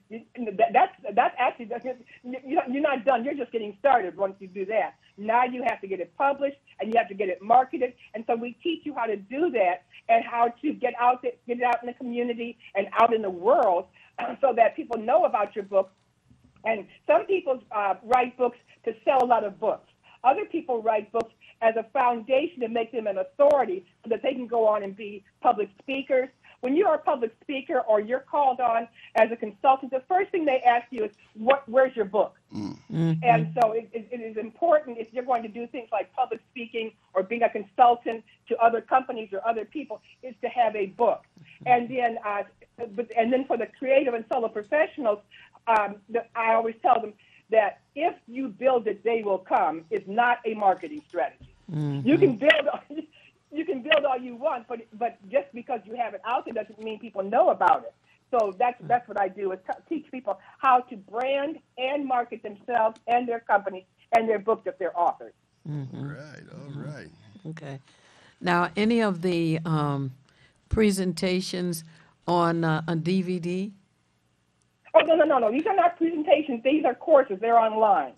that, actually that's, you're not- you're not done. You're just getting started once you do that. Now you have to get it published and you have to get it marketed. And so we teach you how to do that and how to get out the, get it out in the community and out in the world, (clears throat) so that people know about your book and some people uh, write books to sell a lot of books. Other people write books as a foundation to make them an authority so that they can go on and be public speakers. When you are a public speaker or you're called on as a consultant, the first thing they ask you is, "What? Where's your book?" And so it, it, it is important if you're going to do things like public speaking or being a consultant to other companies or other people, is to have a book. And then, uh, but, and then for the creative and solo professionals, um, the, I always tell them that if you build it, they will come. Is not a marketing strategy. You can build. You can build all you want, but but just because you have it out there doesn't mean people know about it. So that's that's what I do is t- teach people how to brand and market themselves and their companies and their books if they're authors. Right, all right. Okay. Now, any of the um, presentations on uh, a DVD? Oh no no no no! These are not presentations. These are courses. They're online.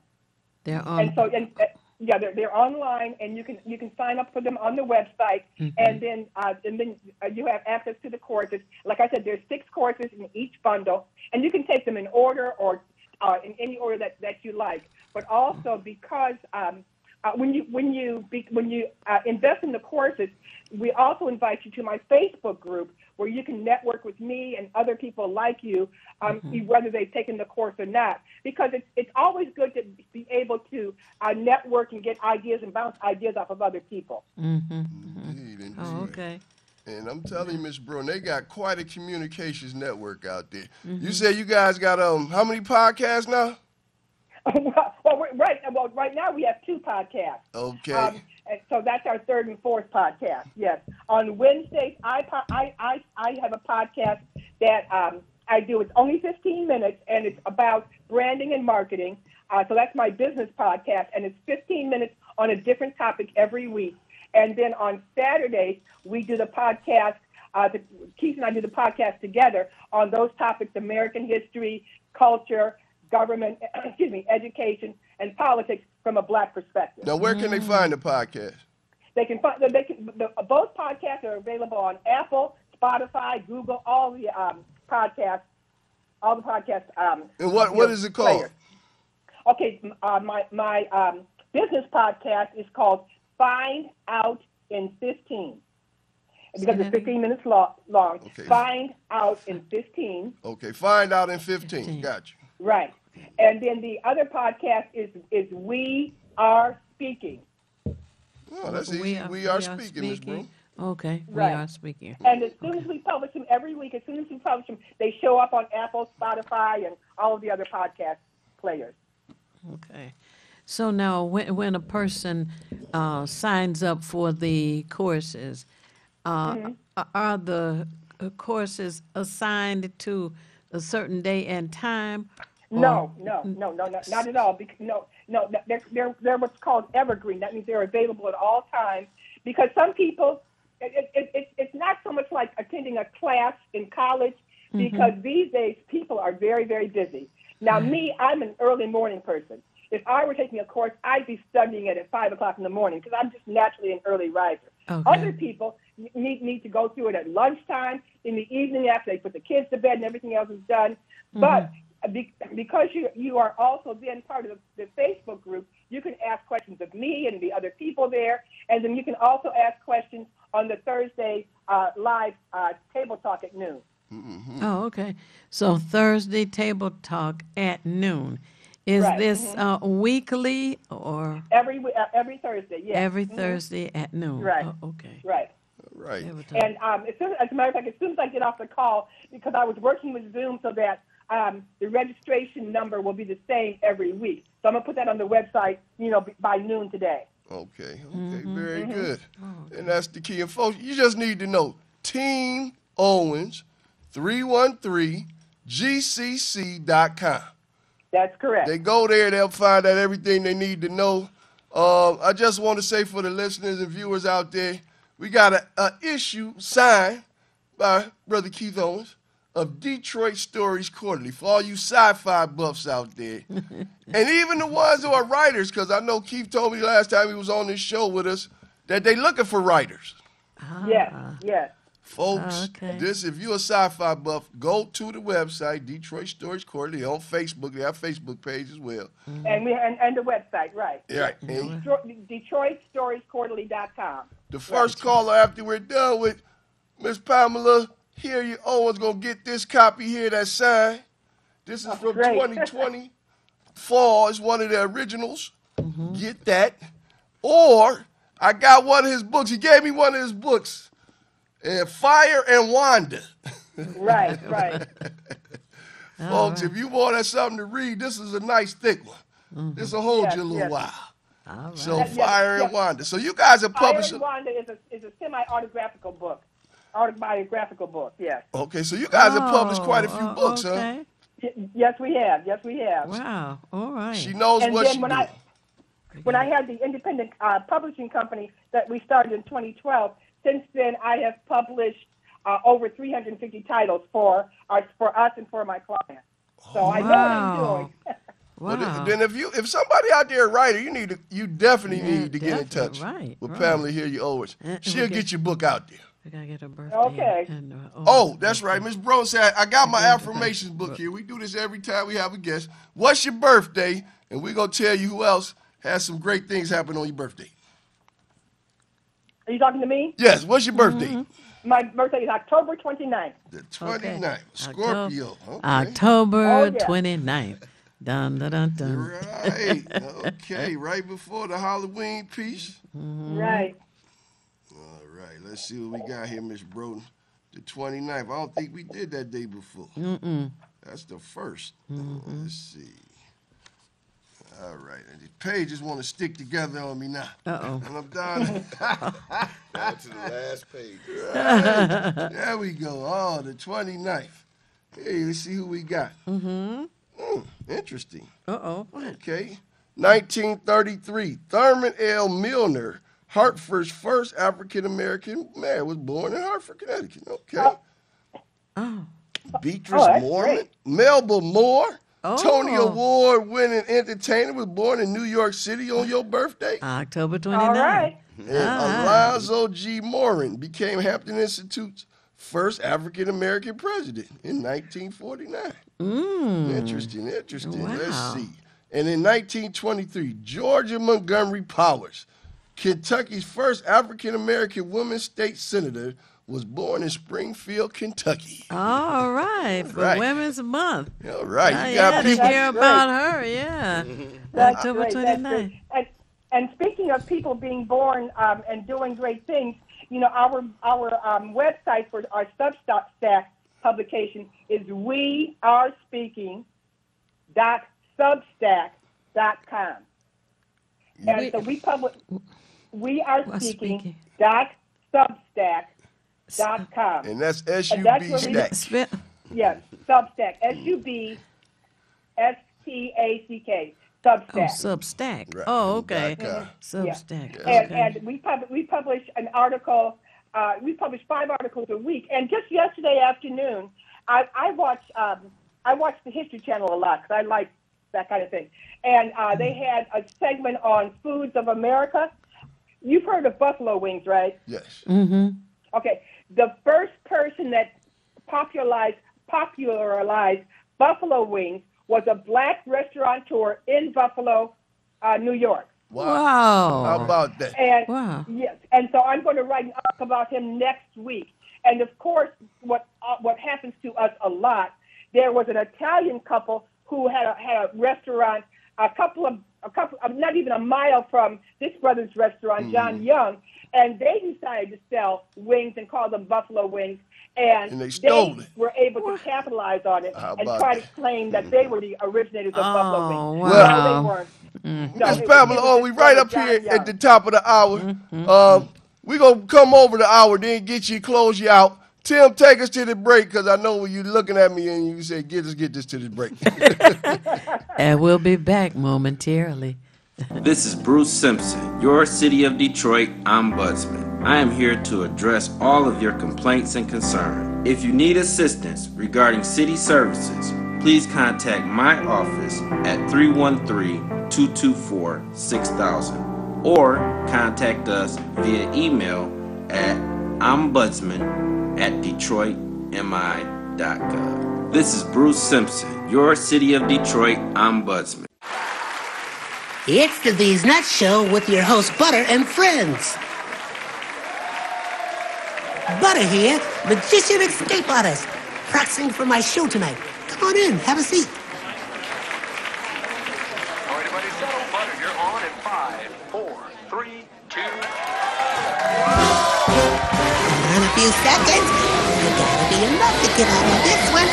They're on. and so and uh, yeah, they're they're online, and you can you can sign up for them on the website, Mhm. and then uh, and then uh, you have access to the courses. Like I said, there's six courses in each bundle, and you can take them in order or uh, in any order that, that you like. But also because um, uh, when you when you be, when you uh, invest in the courses, we also invite you to my Facebook group where you can network with me and other people like you, um, whether they've taken the course or not. Because it's it's always good to be able to uh, network and get ideas and bounce ideas off of other people. Mm-hmm. Indeed, indeed. Oh, okay. And I'm telling you, Miss Bruin, they got quite a communications network out there. Mm-hmm. You say you guys got um how many podcasts now? (laughs) well, well, we're- right. Well, right now we have two podcasts. Okay. Um, and so that's our third and fourth podcast. Yes. On Wednesdays, I I I, I have a podcast that um, I do. It's only 15 minutes, and it's about branding and marketing. Uh, so that's my business podcast, and it's 15 minutes on a different topic every week. And then on Saturdays, we do the podcast. Uh, the, Keith and I do the podcast together on those topics: American history, culture, government, (clears throat) excuse me, education, and politics from a black perspective. Now, where can Mm. they find the podcast? They can find they can the, both podcasts are available on Apple, Spotify, Google, all the um, podcasts, all the podcasts. Um, And what what is it called? players. Okay, uh, my my um, business podcast is called Find Out in 15 because it's 15 minutes lo- long. Okay. Find Out in 15. Okay, find out in 15. Got you. Right. And then the other podcast is is We Are Speaking. Oh, that's easy. We are, speaking, Miss Broom. Okay, we are speaking. And as soon as we publish them every week, as soon as we publish them, they show up on Apple, Spotify, and all of the other podcast players. Okay. So now, when, when a person uh, signs up for the courses, uh, Mhm. are the uh, courses assigned to a certain day and time, No, no, no, no, no, not at all. Because, no, no, they're, they're, they're what's called evergreen. That means they're available at all times. Because some people, it, it, it, it's not so much like attending a class in college, Mhm. because these days people are very, very busy. Now, me, I'm an early morning person. If I were taking a course, I'd be studying it at five o'clock in the morning because I'm just naturally an early riser. Okay. Other people need need to go through it at lunchtime, in the evening after they put the kids to bed and everything else is done. But be, because you you are also then part of the, the Facebook group, you can ask questions of me and the other people there, and then you can also ask questions on the Thursday uh, live uh, table talk at noon. Oh, okay. So Thursday table talk at noon. Is Right, this mhm. uh, weekly or Every uh, every Thursday, yes. every Mhm. Thursday at noon? Right. Oh, okay. Right. Right. And um, as, soon, as a matter of fact, as soon as I get off the call, because I was working with Zoom so that um, the registration number will be the same every week. So I'm gonna put that on the website, you know, b- by noon today. Okay, okay, Mm-hmm. very Mhm. good. And that's the key. And folks, you just need to know Team Owens 313 GCC.com. That's correct. They go there, they'll find out everything they need to know. Um, I just want to say for the listeners and viewers out there, we got a, a issue signed by Brother Keith Owens of Detroit Stories Quarterly for all you sci-fi buffs out there, (laughs) and even the ones who are writers, because I know Keith told me last time he was on this show with us that they looking for writers. Ah. Yes, yes. Folks, ah, this if you're a sci-fi buff, go to the website Detroit Stories Quarterly on Facebook. They have a Facebook page as well. Mm-hmm. And we and, and the website, right? Yeah, and Detroit, DetroitStoriesQuarterly.com. the first caller after we're done with Miss Pamela, here you always gonna get this copy here that's signed. This is from great. (laughs) 2020. Fall is one of the originals. Get that. Or I got one of his books. He gave me one of his books. Uh, Fire and Wanda. Right, (laughs) right. Folks, if you want something to read, this is a nice thick one. This will hold Yes, you a little yes. while. So Yes, yes, Fire and. Wanda. So you guys are publishing. Fire and Wanda is a is a semi-autographical book, autobiographical book. Yes. Okay, so you guys have published quite a few Oh, books, okay. Y- Yes, we have. Yes, we have. Wow. All right. She knows and what then she when do. I when I had the independent uh, publishing company that we started in 2012, since then I have published uh, over 350 titles for our, for us and for my clients. So I know what I'm Wow. doing. (laughs) Well, then- then if you if somebody out there a writer, you need to you definitely Yeah, need to get in touch right, with right. Pamela here you Owens. And- and She'll get get- your book out there. We gotta get her birthday. Okay. And, uh, Oh, that's right. Miss Bro said I got my affirmations book here. We do this every time we have a guest. What's your birthday? And we're gonna tell you who else has some great things happen on your birthday. Are you talking to me? Yes, what's your birthday? Mm-hmm. My birthday is October 29th. The 29th. Okay. Scorpio. Okay. October Oh, yeah. 29th. Dun, dun, dun, dun. Right. (laughs) Okay, right before the Halloween piece. Mm-hmm. Right. Let's see what we got here, Miss Broughton. The 29th. I don't think we did that day before. Mm-mm. That's the 1st Mhm. Let's see. All right, and the pages want to stick together on me now. Uh-oh. And I'm down, Down (laughs) to the last page. Right. (laughs) There we go. Oh, the 29th. Hey, let's see who we got. Mm-hmm. Hmm, interesting. Uh-oh. Okay. 1933, Thirman L. Milner, Hartford's first African American mayor, was born in Hartford, Connecticut. Okay. Oh. Beatrice Oh, Mormon, great. Melba Moore, Tony Oh. Award winning entertainer, was born in New York City on your birthday. October 29th. All right. And Ah. Alonzo G. Moron became Hampton Institute's first African American president in 1949. Mm. Interesting, interesting. Wow. Let's see. And in 1923, Georgia Montgomery Powers, Kentucky's first African American woman state senator, was born in Springfield, Kentucky. All right. For Right. Women's Month. All right, I you got had to people. hear about her, yeah. (laughs) That's October great. That's 29th. And, and speaking of people being born um, and doing great things, you know, our our um, website for our Substack publication is we are speaking dot substack dot com. And We- so we publish we are Are speaking, speaking. dot substack dot com. And that's And that's SUB Stack. Yes, Substack. S U B S T A C K. Substack. Oh, Substack. Oh, okay. Substack. Yeah. And, Okay. and we pub- we publish an article. Uh, we publish five articles a week. And just yesterday afternoon, I, I watch um, I watch the History Channel a lot because I like that kind of thing. And uh, they had a segment on foods of America. You've heard of buffalo wings, right? Yes. Mm-hmm. Okay. The first person that popularized popularized buffalo wings was a black restaurateur in Buffalo, uh, New York. Wow. How about that? And Wow. yes, and so I'm going to write an article about him next week. And of course, what uh, what happens to us a lot, there was an Italian couple who had a, had a restaurant a couple of a couple of, not even a mile from this brother's restaurant, John Young, and they decided to sell wings and call them buffalo wings. And, And they stole it. were able to capitalize on it How and about try to claim that they were the originators of buffalo wings. wow. No, they weren't. Mm. No, Miss it- Pamela, it oh, we right brother, up here Young. at the top of the hour. Mm-hmm. Um, we gonna come over the hour, then get you, close you out. Tim, take us to the break, because I know when you looking at me and you say, get us, get this to the break. (laughs) And we'll be back momentarily. This is Bruce Simpson, your City of Detroit ombudsman. I am here to address all of your complaints and concerns. If you need assistance regarding city services, please contact my office at 313 224 6000 or contact us via email at ombudsman at detroitmi.gov. This is Bruce Simpson, your City of Detroit ombudsman. It's the These Nuts Show with your host Butter and friends. Butter here, magician escape artist, practicing for my show tonight. Come on in, have a seat. Few seconds, you gotta be enough to get out of this one.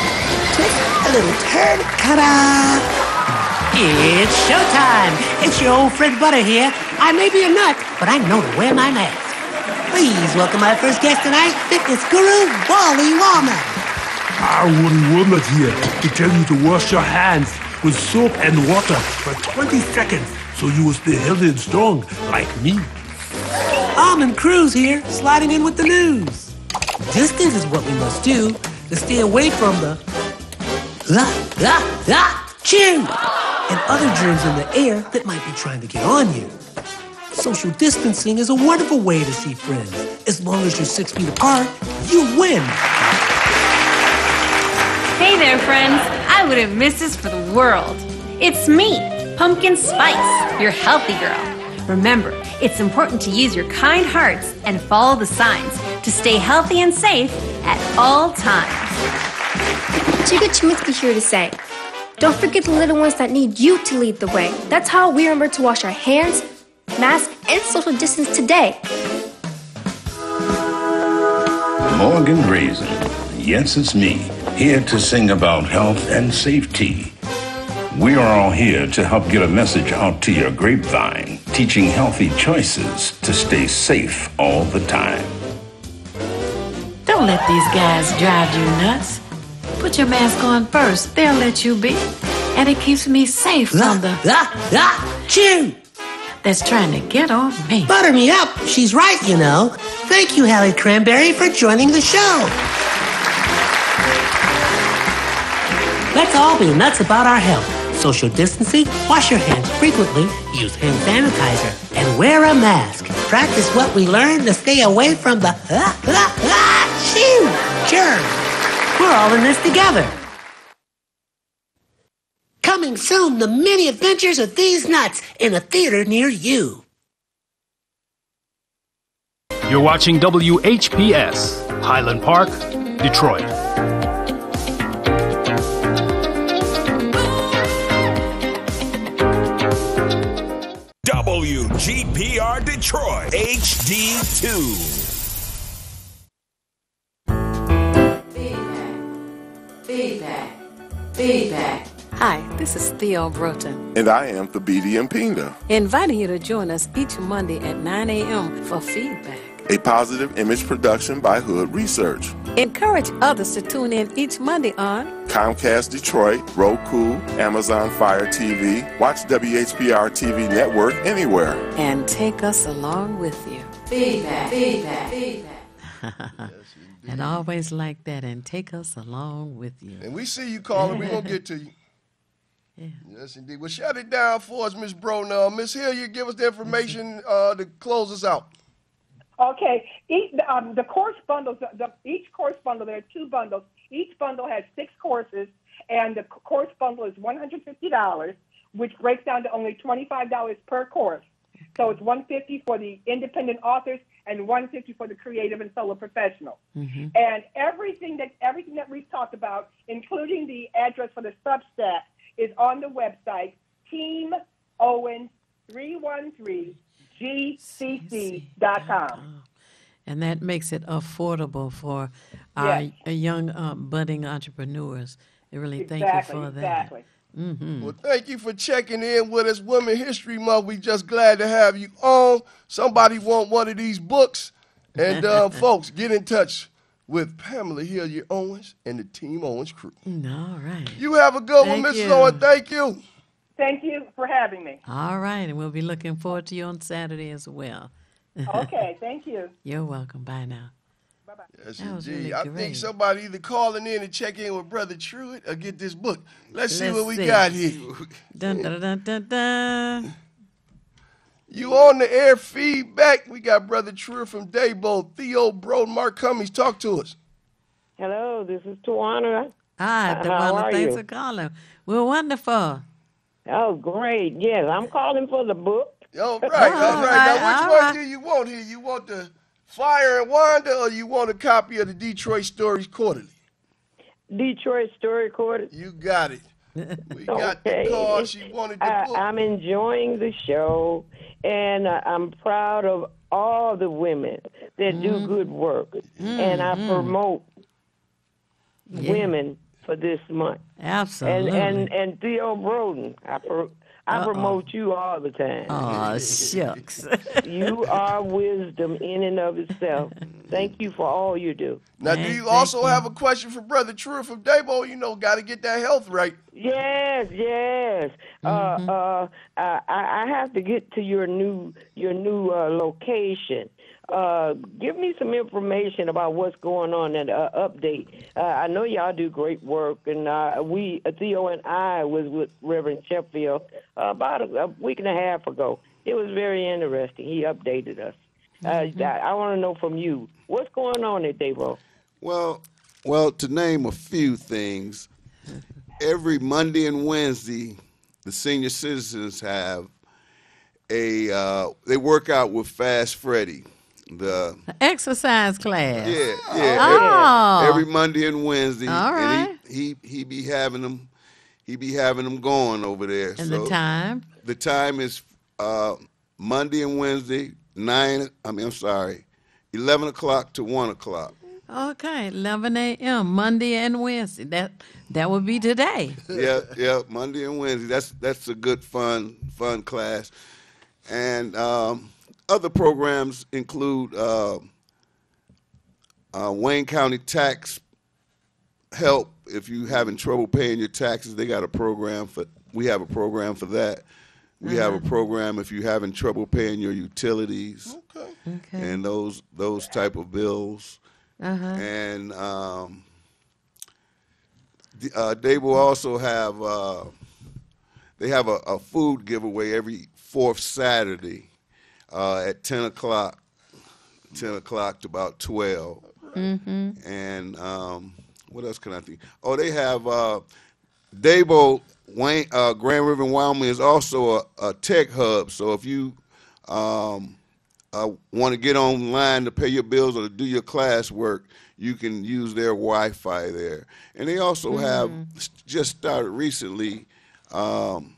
Twist a little turn, ta-da! It's showtime! It's your old friend Butter here. I may be a nut, but I know to wear my mask. Please welcome my first guest tonight, fitness guru Wally Wallman. Our Woody Woodland here to tell you to wash your hands with soap and water for 20 seconds so you will stay healthy and strong like me. Almond Cruz here, sliding in with the news. Distance is what we must do to stay away from the la la la chew and other germs in the air that might be trying to get on you. Social distancing is a wonderful way to see friends. As long as you're six feet apart, you win. Hey there, friends. I wouldn't miss this for the world. It's me, Pumpkin Spice, your healthy girl. Remember, it's important to use your kind hearts and follow the signs to stay healthy and safe at all times. Chica Chiminsky here to say, don't forget the little ones that need you to lead the way. That's how we remember to wash our hands, mask, and social distance today. Morgan Raisin. Yes, it's me, here to sing about health and safety. We are all here to help get a message out to your grapevine, teaching healthy choices to stay safe all the time. Don't let these guys drive you nuts. Put your mask on first. They'll let you be. And it keeps me safe from the la la chew that's trying to get on me. Butter me up. She's right, you know. Thank you, Hallie Cranberry, for joining the show. Let's all be nuts about our health. Social distancing, wash your hands frequently, use hand sanitizer, and wear a mask. Practice what we learned to stay away from the ah, ah, ah, germs. We're all in this together. Coming soon, the many adventures of these nuts in a theater near you. You're watching WHPR, Highland Park, Detroit. WGPR Detroit HD2. Feedback. Feedback. Feedback. Hi, this is Theo Broughton, And I am Thabiti Mpinda, inviting you to join us each Monday at 9 a.m. for feedback. A positive image production by Hood Research. Encourage others to tune in each Monday on Comcast Detroit, Roku, Amazon Fire TV. Watch WHPR TV Network anywhere. and take us along with you. Feedback, feedback, feedback. (laughs) and always like that, and take us along with you. And we see you calling. We're going to get to you. (laughs) Yes, indeed. Well, shut it down for us, Miss Bronell. Miss Hilliard, give us the information uh, to close us out. Okay, each, um, the course bundles, the, each course bundle, there are two bundles. Each bundle has six courses, and the course bundle is $150, which breaks down to only $25 per course. So it's 150 for the independent authors and 150 for the creative and solo professionals. And everything that everything that we've talked about, including the address for the Substack, is on the website Team Owens 313 gcc.com. And that makes it affordable for our Yes. uh, young um, budding entrepreneurs. I really thank you for that. exactly. hmm Well, thank you for checking in with us, Women History Month. We just glad to have you on. Somebody want one of these books, and uh, (laughs) folks, get in touch with Pamela Hilliard Owens and the Team Owens crew. All right. You have a good Thank one, Mrs. you. Owens. Thank you. Thank you for having me. All right, and we'll be looking forward to you on Saturday as well. (laughs) Okay, thank you. You're welcome. Bye now. Yes, That was indeed. really I great. think somebody either calling in and check in with Brother Truitt or get this book. Let's, see Let's what we see. got here. (laughs) Dun, dun, dun, dun, dun. You on the air feedback. We got Brother Truitt from Daybo, Theo Bro, Mark Cummings. Talk to us. Hello, this is Tawana. Hi, Tawana. Thanks you? for calling. We're wonderful. Oh, great. Yes, I'm calling for the book. All right, all right. Now, which all one right. do you want here? You want the Fire and Wanda, or you want a copy of the Detroit Stories Quarterly? Detroit Story Quarterly. You got it. (laughs) We got Okay. the call. She wanted the I, book. I'm enjoying the show, and uh, I'm proud of all the women that do good work. And I Mhm. promote Yeah. women for this month. Absolutely. And and and Theo Broughton, I pro- I Uh-oh. promote you all the time. Oh, shucks. (laughs) you are wisdom in and of itself. Thank you for all you do. Now, do you also have a question for Brother Truitt from Daybo? You know, got to get that health right. Yes, yes. Mm-hmm. Uh, uh, I, I have to get to your new your new uh, location. Uh, give me some information about what's going on and uh, update. Uh, I know y'all do great work, and uh, we Theo and I was with Reverend Sheffield uh, about a, a week and a half ago. It was very interesting. He updated us. Uh, I, I want to know from you what's going on at Daybo. Well, well, to name a few things, every Monday and Wednesday, the senior citizens have a uh, they work out with Fast Freddy. The Exercise class. yeah, yeah. Oh. Every, every Monday and Wednesday, All and he, he he be having them, he be having them going over there. And the time? The time is uh, Monday and Wednesday, nine. I mean, I'm sorry, eleven o'clock to one o'clock. Okay, 11 a.m. Monday and Wednesday. That that would be today. (laughs) yeah, yeah, Monday and Wednesday. That's that's a good fun fun class, and um, other programs include uh, uh, Wayne County Tax Help. If you're having trouble paying your taxes, they got a program for. We have a program for that. We have a program if you're having trouble paying your utilities Okay. and those those type of bills. Uh-huh. And um, the, uh, they will also have uh, they have a, a food giveaway every fourth Saturday uh, at ten o'clock, ten o'clock to about twelve. Mm-hmm. And um, what else can I think? Oh, they have uh, Dabo Wayne uh, Grand River, Wyoming is also a, a tech hub. So if you um, uh, want to get online to pay your bills or to do your classwork, you can use their Wi-Fi there. And they also have just started recently um,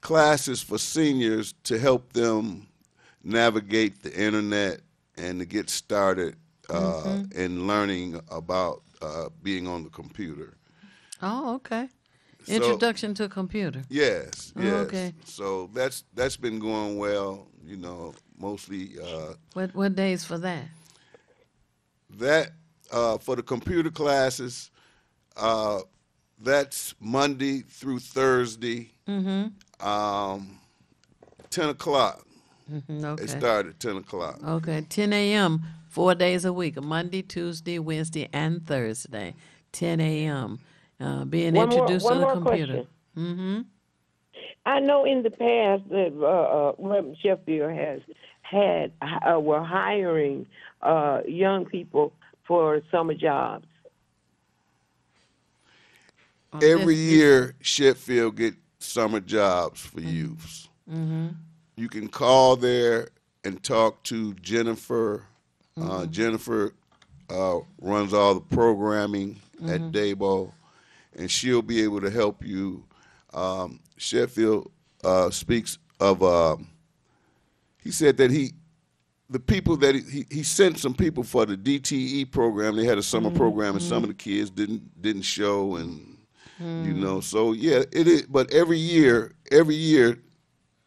classes for seniors to help them navigate the internet and to get started uh, Mhm. in learning about uh, being on the computer. Oh, okay. So- Introduction to computer. Yes, Oh, okay. So that's that's been going well. You know, mostly uh, What what days for that? that uh, for the computer classes, uh, that's Monday through Thursday, Mm-hmm. um, 10 o'clock. Mm-hmm. Okay. It started at 10 o'clock. Okay, 10 a.m. four days a week, Monday, Tuesday, Wednesday, and Thursday, 10 a.m. Uh, being One more- introduced one to the more computer. question. Mm-hmm. I know in the past that uh, uh, Reverend Sheffield has had uh, were hiring uh, young people for summer jobs. Every year, Sheffield get summer jobs for youths. Mm-hmm. You can call there and talk to Jennifer. Uh, Jennifer uh, runs all the programming at Mhm. Dabo, and she'll be able to help you. Um, Sheffield uh, speaks of. Um, he said that he, the people that he, he he sent some people for the DTE program. They had a summer program, and some of the kids didn't didn't show, and you know. So yeah, it is. But every year, every year,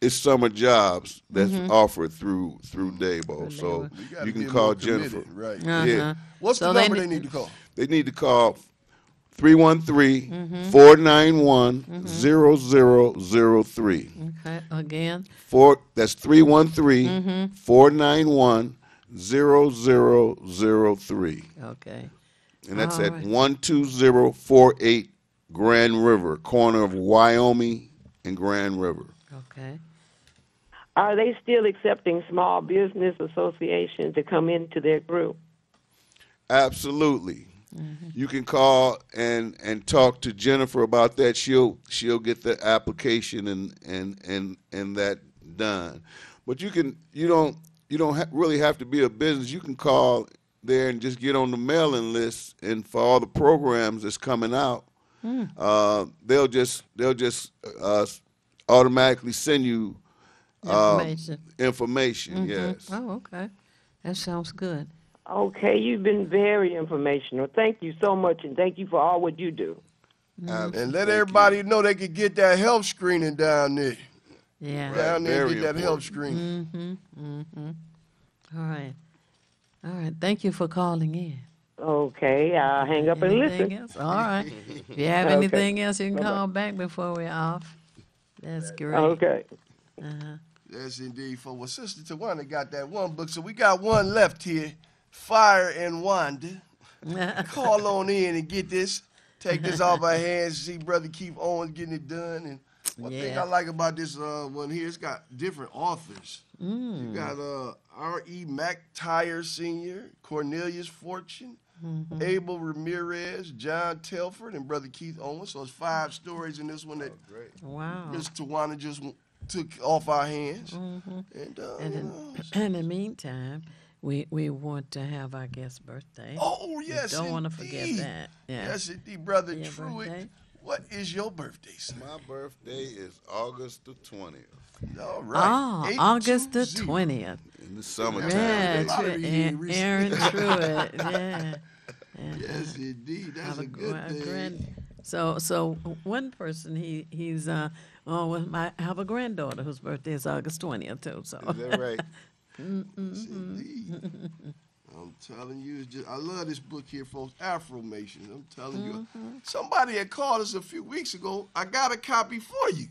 it's summer jobs that's Mhm. offered through through Dabo. So You you can call Jennifer. right. Yeah. Uh-huh. What's the So they number they need- need to call? They need to call 313 Mhm. 491 Mhm. 0003. Okay, again. Four, that's 313 Mhm. 491 0003. Okay. And that's All at right. 12048 Grand River, corner of Wyoming and Grand River. Okay. Are they still accepting small business associations to come into their group? Absolutely. Mm-hmm. You can call and and talk to Jennifer about that. She'll she'll get the application and and and and that done. But you can you don't you don't ha- really have to be a business. You can call there and just get on the mailing list, and for all the programs that's coming out, Hmm. uh, they'll just they'll just uh, automatically send you uh, Information. information. Mhm. Yes. Oh, okay. That sounds good. Okay, you've been very informational. Thank you so much, and thank you for all what you do. And let everybody know they could get that health screening down there. Yeah. Down there, Very get that health screening. Mm-hmm. Mm-hmm. All right. All right. Thank you for calling in. Okay, I'll hang up and listen. else? All right. If you have (laughs) Okay. anything else, you can Bye-bye. call back before we're off. That's great. Okay. Uh-huh. Yes, indeed. For well, Sister Tawana got that one book, so we got one left here. Fire and Wanda. (laughs) Call on in and get this. Take this off our hands. See Brother Keith Owens getting it done. And one thing I like about this uh, one here, it's got different authors. Mm. You got uh, R.E. McTire Sr., Cornelius Fortune, Mhm. Abel Ramirez, John Telford, and Brother Keith Owens. So it's five stories in this one that Wow. Miss Tawana just took off our hands. Mhm. And, uh, And in, know, (clears throat) in the meantime, we we want to have our guest birthday. Oh, We yes, don't want to forget that. Yeah. Yes, indeed, brother Your Truitt. birthday? What is your birthday, son? My birthday is August the 20th. All Oh, Eight August the twentieth. In the summertime. Yeah, A lot of Aaron, Aaron Truitt. (laughs) Yeah. yeah. Yes, indeed. That's a, a good gra- thing. grand- so so one person he he's uh oh well, my, I have a granddaughter whose birthday is August twentieth too. So Is that right? (laughs) Mm-mm-mm. I'm telling you, just, I love this book here, folks. Affirmation. I'm telling you. Mhm. Somebody had called us a few weeks ago. I got a copy for you.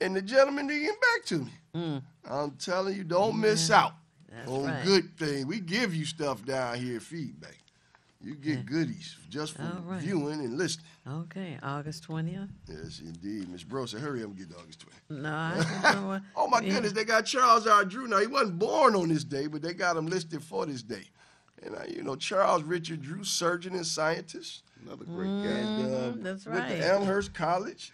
And the gentleman didn't get back to me. Mm. I'm telling you, don't miss out That's on right. good things. We give you stuff down here, feedback. You get goodies just for right. viewing and listening. Okay, August twentieth. Yes, indeed. Miss Bro said, hurry up and get to August 20th. No, I can do it. Oh, my Yeah. goodness, they got Charles R. Drew. Now, he wasn't born on this day, but they got him listed for this day. And, uh, you know, Charles Richard Drew, surgeon and scientist. Another great And, uh, Mhm, that's went right. to Amherst College.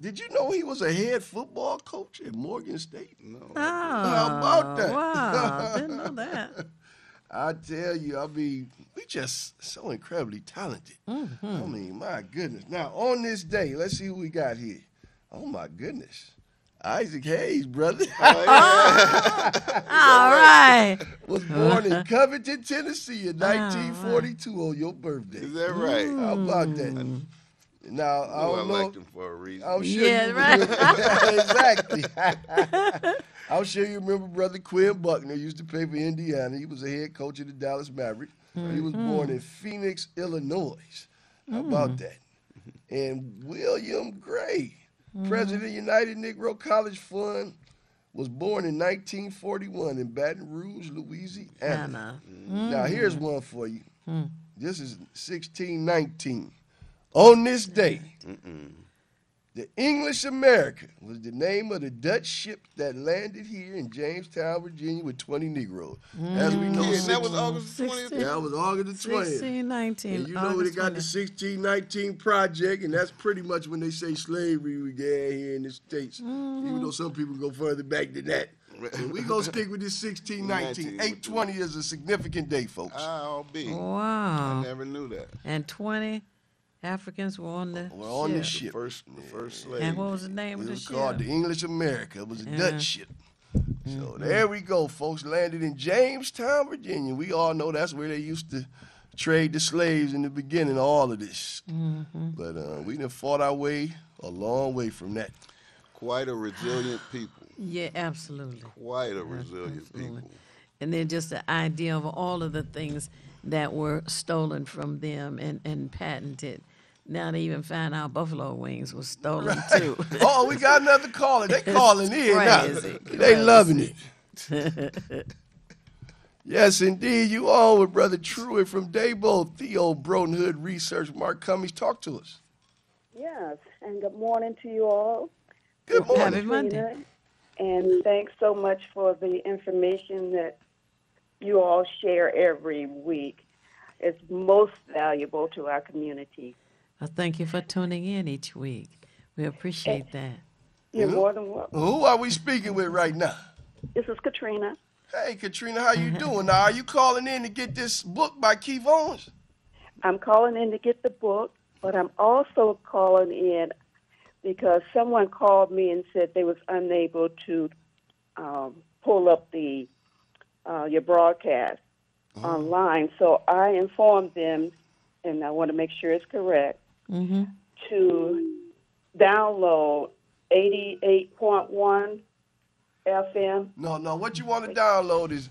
Did you know he was a head football coach at Morgan State? No. How about that? Oh, wow, didn't know (laughs) that. I tell you, I mean, we just so incredibly talented. Mhm. I mean, my goodness. Now, on this day, let's see who we got here. Oh, my goodness. Isaac Hayes, brother. (laughs) (laughs) All right. Was born in Covington, Tennessee in 1942 on your birthday. Is that right? How about that? Now, I I don't know. liked him for a reason. I'm sure Yeah, you right. (laughs) exactly. (laughs) I'm sure you remember Brother Quinn Buckner used to play for Indiana. He was a head coach of the Dallas Mavericks. He was Mhm. born in Phoenix, Illinois. How about Mm. that? And William Gray, Mhm. president of United Negro College Fund, was born in 1941 in Baton Rouge, Louisiana. Anna. Now, here's Mhm. one for you. This is 1619. On this day, the English America was the name of the Dutch ship that landed here in Jamestown, Virginia, with 20 Negroes. As we know, Mm. That was six- August 20th? That was August the 20th. 1619. And you know they August got the 1619 project, and that's pretty much when they say slavery began here in the states. Mm-hmm. Even though some people go further back than that. And we gonna stick with this 1619. (laughs) 820 is a significant day, folks. I'll be. Wow. I never knew that. And 20 Africans were on the We're on the ship. ship. First, the first slave. And what was the name It of the was ship? called the English America. It was a Yeah. Dutch ship. So there we go, folks. Landed in Jamestown, Virginia. We all know that's where they used to trade the slaves in the beginning of all of this. Mhm. But uh, we done fought our way a long way from that. Quite a resilient (sighs) people. Yeah, absolutely. Quite a resilient people. And then just the idea of all of the things that were stolen from them and, and patented. Now they even find out buffalo wings was stolen too. (laughs) oh, we got another caller. They (laughs) calling in now. Crazy, They loving it. (laughs) Yes, indeed. You all with Brother Truitt from Dabo, Theo Broughton Hood Research. Mark Cummings, talk to us. Yes, and good morning to you all. Good morning. Happy Monday. And thanks so much for the information that you all share every week. It's most valuable to our community. I thank you for tuning in each week. We appreciate that. You're more than welcome. Who are we speaking with right now? This is Katrina. Hey, Katrina, how you (laughs) doing? Now, are you calling in to get this book by Keith Owens? I'm calling in to get the book, but I'm also calling in because someone called me and said they was unable to um, pull up the uh, your broadcast online. So I informed them, and I want to make sure it's correct, Mm-hmm. to download 88.1 FM. No, no. What you want to download is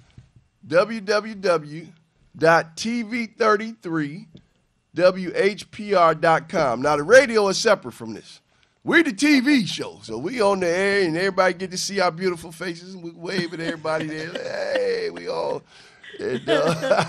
www.tv33whpr.com. Now, the radio is separate from this. We're the TV show, so we on the air, and everybody get to see our beautiful faces, and we wave at everybody there. (laughs) Hey, we all. And, uh,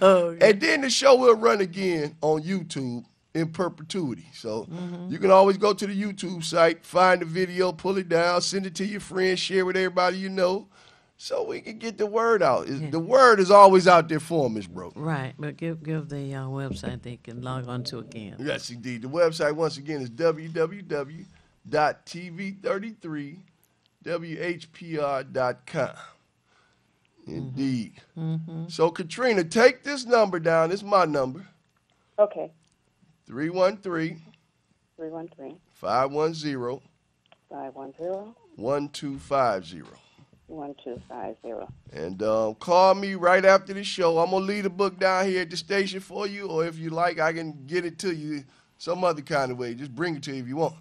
(laughs) (laughs) and then the show will run again on YouTube in perpetuity. So you can always go to the YouTube site, find the video, pull it down, send it to your friends, share with everybody you know, so we can get the word out. It's- The word is always out there for Miss Bro. Right, but give give the uh, website they can log on to again. Yes, indeed. The website, once again, is www.tv33whpr.com. Indeed. Mm-hmm. So, Katrina, take this number down. It's my number Okay, 313 313 510 510 1250. 1250. And um, call me right after the show. I'm gonna leave the book down here at the station for you, or if you like, I can get it to you some other kind of way. Just bring it to you if you want.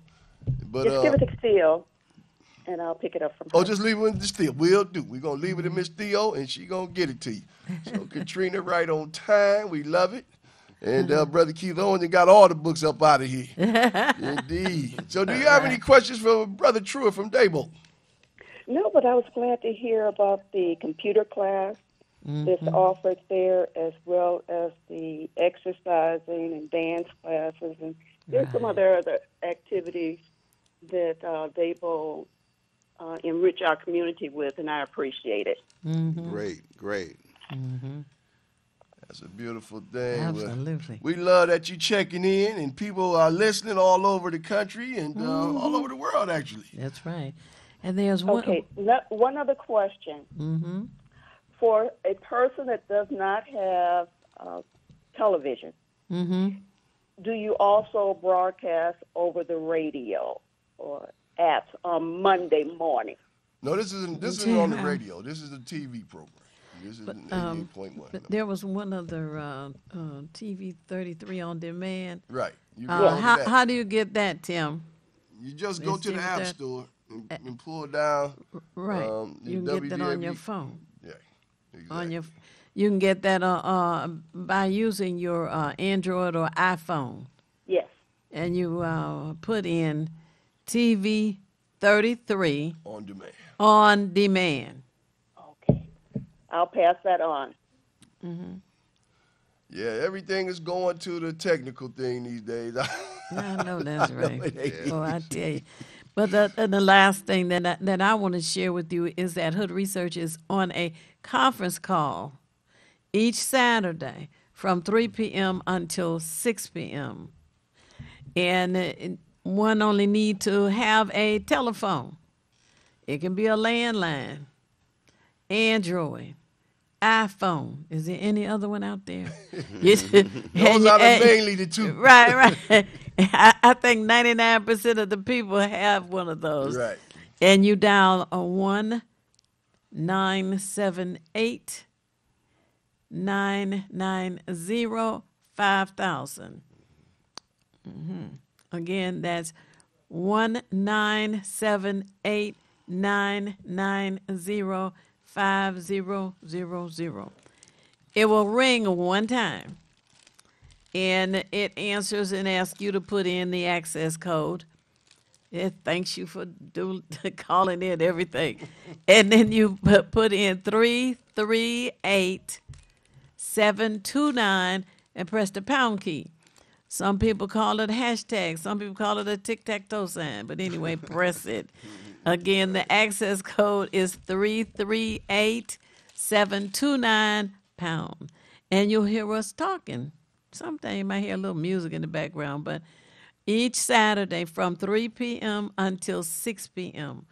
But Just uh, give it to Steele, and I'll pick it up from oh, just leave it with the Theo. We'll do. We're gonna leave it to Miss Theo, and she gonna get it to you. So (laughs) Katrina, right on time. We love it. And uh, Brother Keith Owens got all the books up out of here. (laughs) Indeed. So, do you have any questions for Brother Truitt from Dabo? No, but I was glad to hear about the computer class that's Mm-hmm. offered there, as well as the exercising and dance classes, and there's some other other activities that uh, Dabo uh, enrich our community with, and I appreciate it. Mm-hmm. Great, great. That's a beautiful thing. Absolutely. We love that you're checking in, and people are listening all over the country and uh, all over the world, actually. That's right. And there's one. Okay, no- one other question. Mm-hmm. For a person that does not have uh, television, Mm-hmm. do you also broadcast over the radio or apps on Monday morning? No, this isn't. This isn't on the radio. This is a TV program. This is an Um, eighty-eight point one. but there was one other uh, uh, TV 33 on demand. Right. You Uh, how, that. how do you get that, Tim? You just go Let's to the app that- store and, and pull down. Right. Um, you the can get that on your phone. Yeah. Exactly. On your, You can get that uh, uh, by using your uh, Android or iPhone. Yes. And you uh, put in TV 33 On demand. on demand. I'll pass that on. Mm-hmm. Yeah, everything is going to the technical thing these days. (laughs) I know that's I know right. it Oh, I tell you. But the, and the last thing that I, that I want to share with you is that Hood Research is on a conference call each Saturday from 3 p.m. until 6 p.m. And uh, one only need to have a telephone. It can be a landline, Android, iPhone. Is there any other one out there? (laughs) (laughs) Those and are the mainly the two. Right, (laughs) right. I, I think 99% of the people have one of those. Right. And you dial a 1 978 990 5000. Mhm. Again, that's 1 978 990 5000. It will ring one time and it answers and asks you to put in the access code. It thanks you for do, (laughs) calling in everything. and then you put, put in 338 729 and press the pound key. Some people call it a hashtag, some people call it a tic tac toe sign, but anyway, press it. Again, the access code is 338 729 pound. And you'll hear us talking. Sometimes you might hear a little music in the background, but each Saturday from 3 p.m. until 6 p.m.,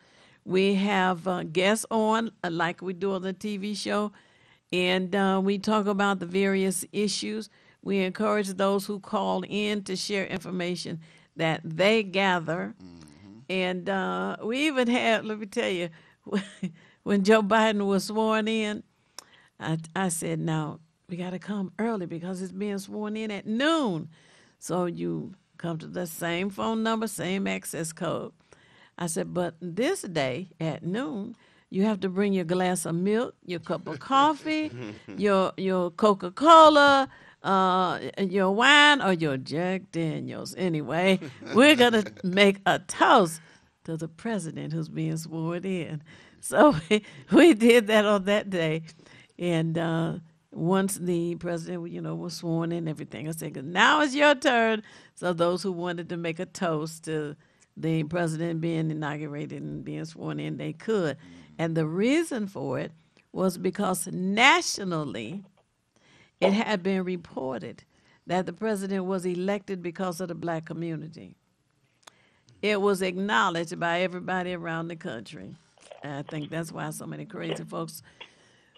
we have uh, guests on, uh, like we do on the TV show, and uh, we talk about the various issues. We encourage those who call in to share information that they gather. And uh, we even had, let me tell you, (laughs) when Joe Biden was sworn in, I, I said, now we got to come early because it's being sworn in at noon. So you come to the same phone number, same access code. I said, but this day at noon, you have to bring your glass of milk, your cup of coffee, (laughs) your your Coca Cola, uh, your wine, or your Jack Daniels. Anyway, we're gonna (laughs) make a toast to the president who's being sworn in. So (laughs) we, we did that on that day, and uh, once the president, you know, was sworn in, everything, I said, now it's your turn. So those who wanted to make a toast to the president being inaugurated and being sworn in, they could. And the reason for it was because nationally, it had been reported that the president was elected because of the black community. It was acknowledged by everybody around the country. And I think that's why so many crazy folks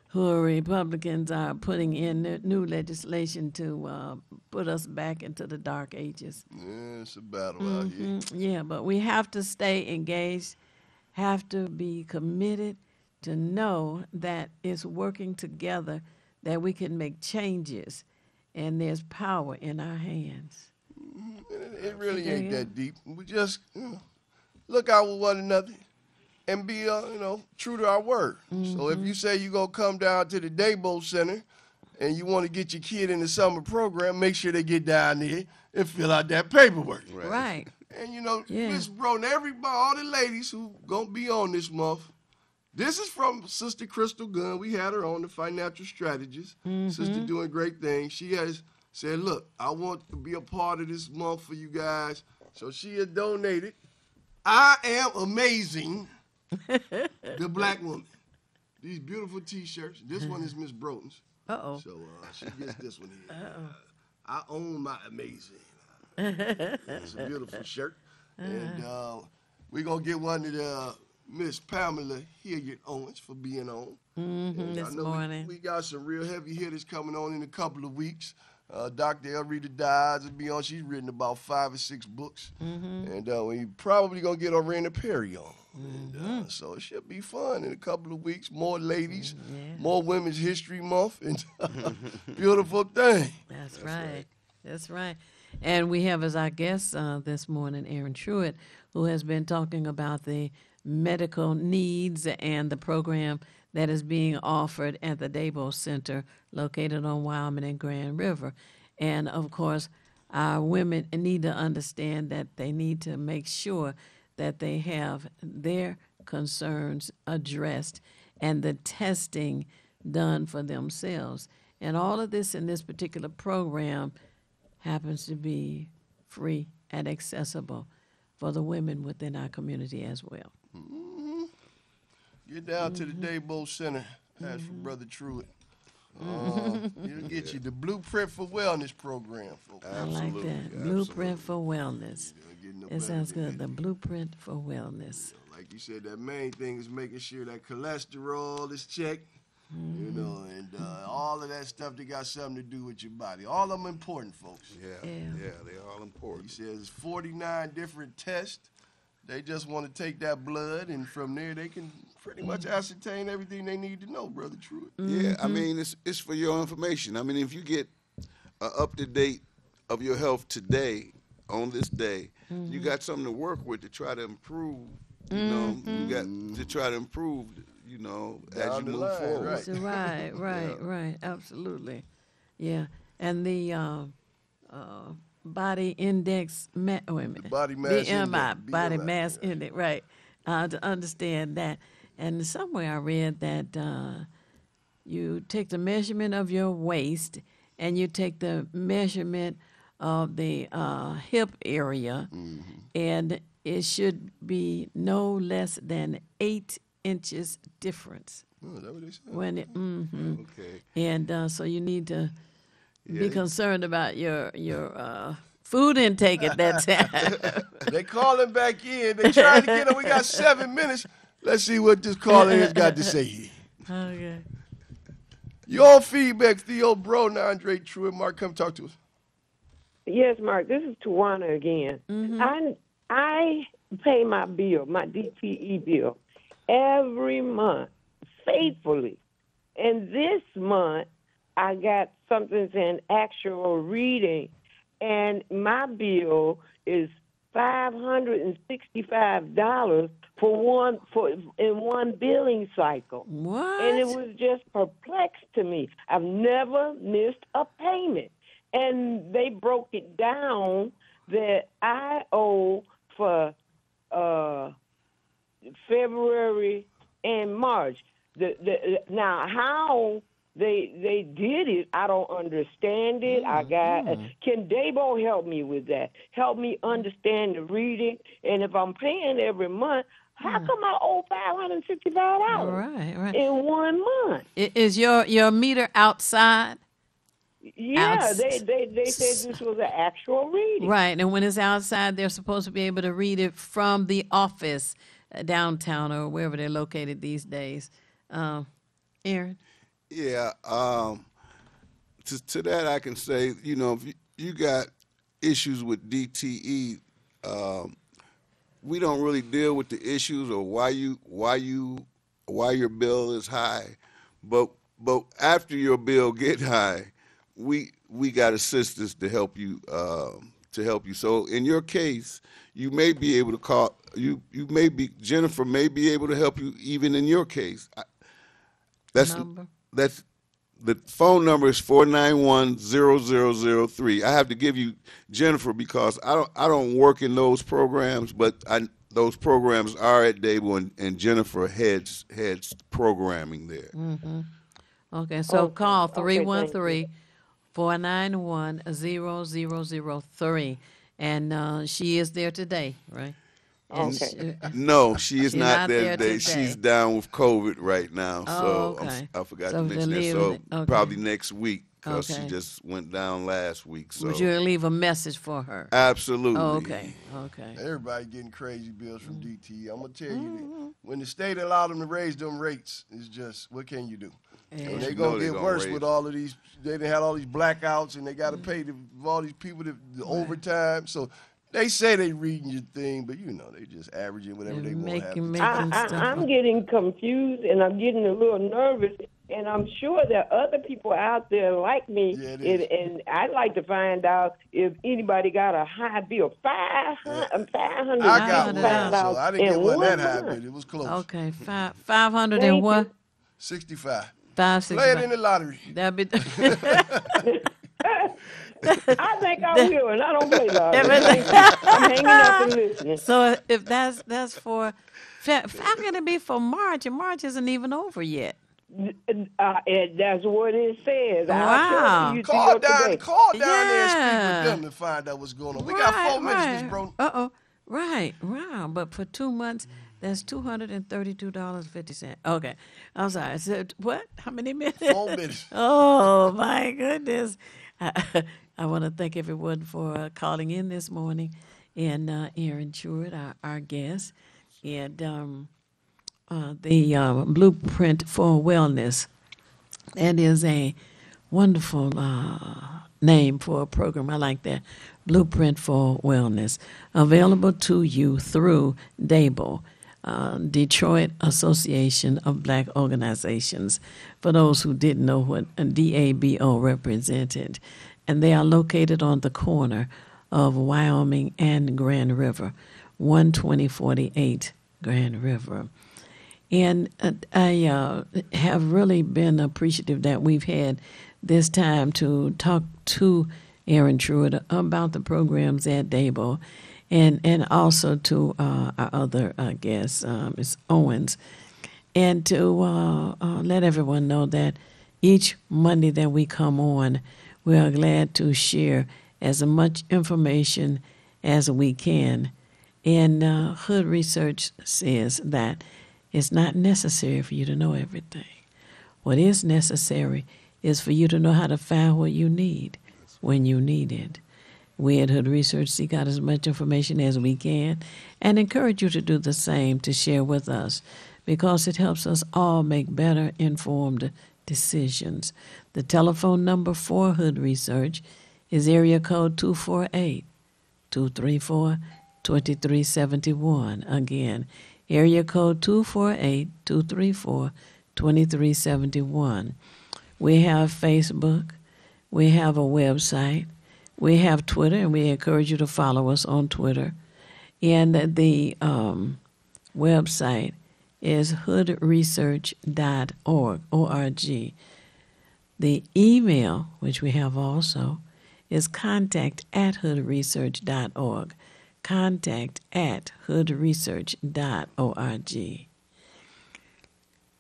who are Republicans are putting in new- legislation to uh, put us back into the dark ages. Yeah, it's a battle out here. Mhm. Yeah, but we have to stay engaged, have to be committed to know that it's working together that we can make changes and there's power in our hands. It, it really ain't that deep. We just you know, look out with one another and be, uh, you know, true to our word. So if you say you're going to come down to the Daybo Center and you want to get your kid in the summer program, make sure they get down there and fill out that paperwork. Right. And, you know, Yeah. Miss Bro, and everybody, all the ladies who going to be on this month, this is from Sister Crystal Gunn. We had her on, the financial strategist. Sister Mhm. doing great things. She has said, look, I want to be a part of this month for you guys. So she has donated. I am amazing. (laughs) the black woman. These beautiful T-shirts. This one is Miss Broughton's. Uh-oh. So uh, she gets this one here. Uh-oh. I own my amazing. (laughs) It's a beautiful shirt. And uh, we're going to get one to the uh, Miss Pamela Hilliard Owens for being on. Mhm, And I this know we- morning. We, got some real heavy hitters coming on in a couple of weeks. Uh, Dr. Elrita Dodds will be on. She's written about five or six books. Mhm. And uh, we probably going to get Orlando Perry on. And, Mm-hmm. uh, so it should be fun in a couple of weeks. More ladies, Mm, more Women's History Month. And (laughs) beautiful thing. That's, right. That's right. And we have as our guest uh, this morning Aaron Truitt, who has been talking about the medical needs and the program that is being offered at the Dabo Center located on Wyoming and Grand River. And of course, our women need to understand that they need to make sure that they have their concerns addressed and the testing done for themselves. And all of this in this particular program happens to be free and accessible for the women within our community as well. Mhm. Get down to the Mm-hmm. Daybo Center. Ask for Brother Truitt. Uh, it'll get you the blueprint for wellness program, folks. I like that. Blueprint for wellness. It sounds good. The blueprint for wellness. Like you said, that main thing is making sure that cholesterol is checked. You know, and uh, all of that stuff that got something to do with your body. All of them important, folks. Yeah, yeah, they're all important. He says 49 different tests. They just want to take that blood, and from there they can pretty much ascertain everything they need to know, brother Truitt. Yeah, I mean it's it's for your information. I mean if you get a up to date of your health today on this day, you got something to work with to try to improve. You know, you got to try to improve. You know, as you move line, forward. So, right, (laughs) right, right. Absolutely. Yeah. And the uh, uh, body index, ma- wait a minute. body mass BMI, index, body BMI, mass index, right. Uh, to understand that. And somewhere I read that uh, you take the measurement of your waist and you take the measurement of the uh, hip area, and it should be no less than eight inches difference. Oh, is that what they said? When it, hmm Okay. and uh, so you need to Yeah. be concerned about your your uh, food intake at that (laughs) time. they calling back in. They trying to get him. We got seven minutes. Let's see what this caller has got to say here. okay. Your feedback, Theo Bro, and Andre Truett. Mark, come talk to us. Yes, Mark. This is Tawana again. I I pay my bill, my DTE bill, every month faithfully, and this month I got something saying actual reading, and my bill is five hundred and sixty-five dollars for one for in one billing cycle. What? And it was just perplexed to me. I've never missed a payment, and they broke it down that I owe for uh, February and March. The, the, now how they they did it, I don't understand it. I got can Dabo help me with that? Help me understand the reading, and if I'm paying every month, how come I owe five hundred and sixty five dollars Right, right. in one month? Is your your meter outside? Yeah, Outs- they, they they said this was an actual reading. Right, and when it's outside, they're supposed to be able to read it from the office uh, downtown or wherever they're located these days. Um, Aaron, Yeah. Um, to, to that, I can say, you know, if you, you got issues with DTE, um, we don't really deal with the issues or why you why you why your bill is high, but but after your bill get high, we we got assistance to help you um, to help you. So in your case, you may be able to call you you may be Jennifer may be able to help you even in your case. I, that's Number? That's the phone number is four nine one zero zero zero three. I have to give you Jennifer because I don't I don't work in those programs, but I those programs are at Dabo and, and Jennifer heads heads programming there. hmm Okay, so Okay, call okay, thank 313 491 0003. And uh, she is there today, right? And Okay. she- No, she is not, not there there today. today. She's down with COVID right now, Oh, so I'm- okay. I forgot So to mention that. So okay. probably next week because Okay. she just went down last week. So Would you leave a message for her? absolutely. Oh, okay, okay. Everybody getting crazy bills from DTE. I'm gonna tell you, Mm-hmm. that when the state allowed them to raise them rates, it's just what can you do? Yeah. And they You gonna know get gonna worse with all of these. They done had all these blackouts, and they got to Mm-hmm. pay the, all these people the, the overtime. So they say they reading your thing, but you know they just averaging whatever They're they want to making- have. making I, I, stuff I'm up. getting confused and I'm getting a little nervous, and I'm sure there are other people out there like me. Yeah, it and, and I'd like to find out if anybody got a high bill, five hundred, um, five hundred. I got one, so I didn't get one that high, but it was close. Okay, five, 500 and what? 65. Five, six, Play it in the lottery. That'd be. (laughs) (laughs) I think I will, and I don't play lottery. Everything. I'm hanging up and (laughs) listening. So if that's that's for, Fe- how can it be for March? And March isn't even over yet. Uh, and that's what it says. Wow. You Call down, today. call down there and speak with them and find out what's going on. We got four minutes, Miss Bro. Uh oh. Right. Wow. But for two months, that's two hundred and thirty-two dollars fifty cent. Okay. I'm sorry. So what? How many minutes? Four minutes. (laughs) oh my goodness. (laughs) I, want to thank everyone for uh, calling in this morning, and uh, Aaron Truitt, our, our guest, and um, uh, the uh, Blueprint for Wellness. That is a wonderful uh, name for a program. I like that. Blueprint for Wellness. Available to you through DABO, uh, Detroit Association of Black Organizations, for those who didn't know what DABO represented. And they are located on the corner of Wyoming and Grand River, 12048 Grand River. And I uh, have really been appreciative that we've had this time to talk to Aaron Truitt about the programs at Dabo and, and also to uh, our other uh, guest, uh, Ms. Owens, and to uh, uh, let everyone know that each Monday that we come on, we are glad to share as much information as we can. And uh, Hood Research says that it's not necessary for you to know everything. What is necessary is for you to know how to find what you need when you need it. We at Hood Research seek out as much information as we can and encourage you to do the same to share with us because it helps us all make better informed decisions. The telephone number for Hood Research is area code 248 234 2371. Again, area code 248 234 2371. We have Facebook, we have a website, we have Twitter, and we encourage you to follow us on Twitter. And the um, website is hoodresearch.org, O-R-G. The email, which we have also, is contact at hoodresearch.org. Contact at hoodresearch.org.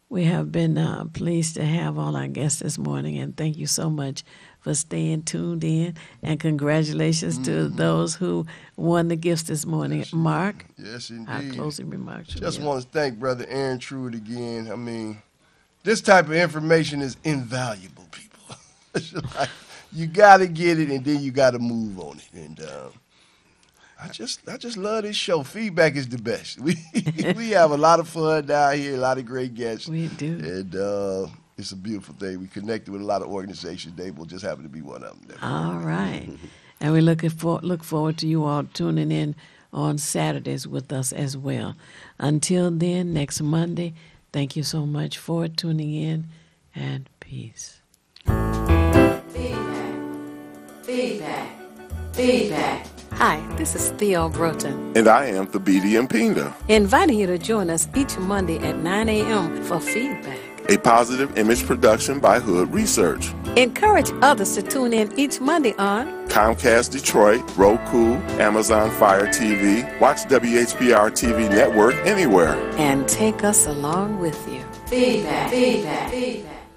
We have been uh, pleased to have all our guests this morning, and thank you so much for staying tuned in. And congratulations to those who won the gifts this morning. Mark, Yes, indeed. our closing remarks. Just want to thank Brother Aaron Truitt again. I mean, this type of information is invaluable, people. (laughs) Like, you got to get it, and then you got to move on it. And um, I just, I just love this show. Feedback is the best. (laughs) We (laughs) we have a lot of fun down here, a lot of great guests. We do, and uh, it's a beautiful thing. We connected with a lot of organizations. Dave will just happen to be one of them. All right. (laughs) And we look, for, look forward to you all tuning in on Saturdays with us as well. Until then, next Monday, thank you so much for tuning in and peace. Feedback. Feedback. Feedback. Hi, this is Theo Broughton, And I am Thabiti Mpinda, inviting you to join us each Monday at 9 a.m. for feedback. A positive image production by Hood Research. Encourage others to tune in each Monday on Comcast Detroit, Roku, Amazon Fire TV, watch WHPR TV network anywhere. and take us along with you. Feedback. Feedback. Feedback.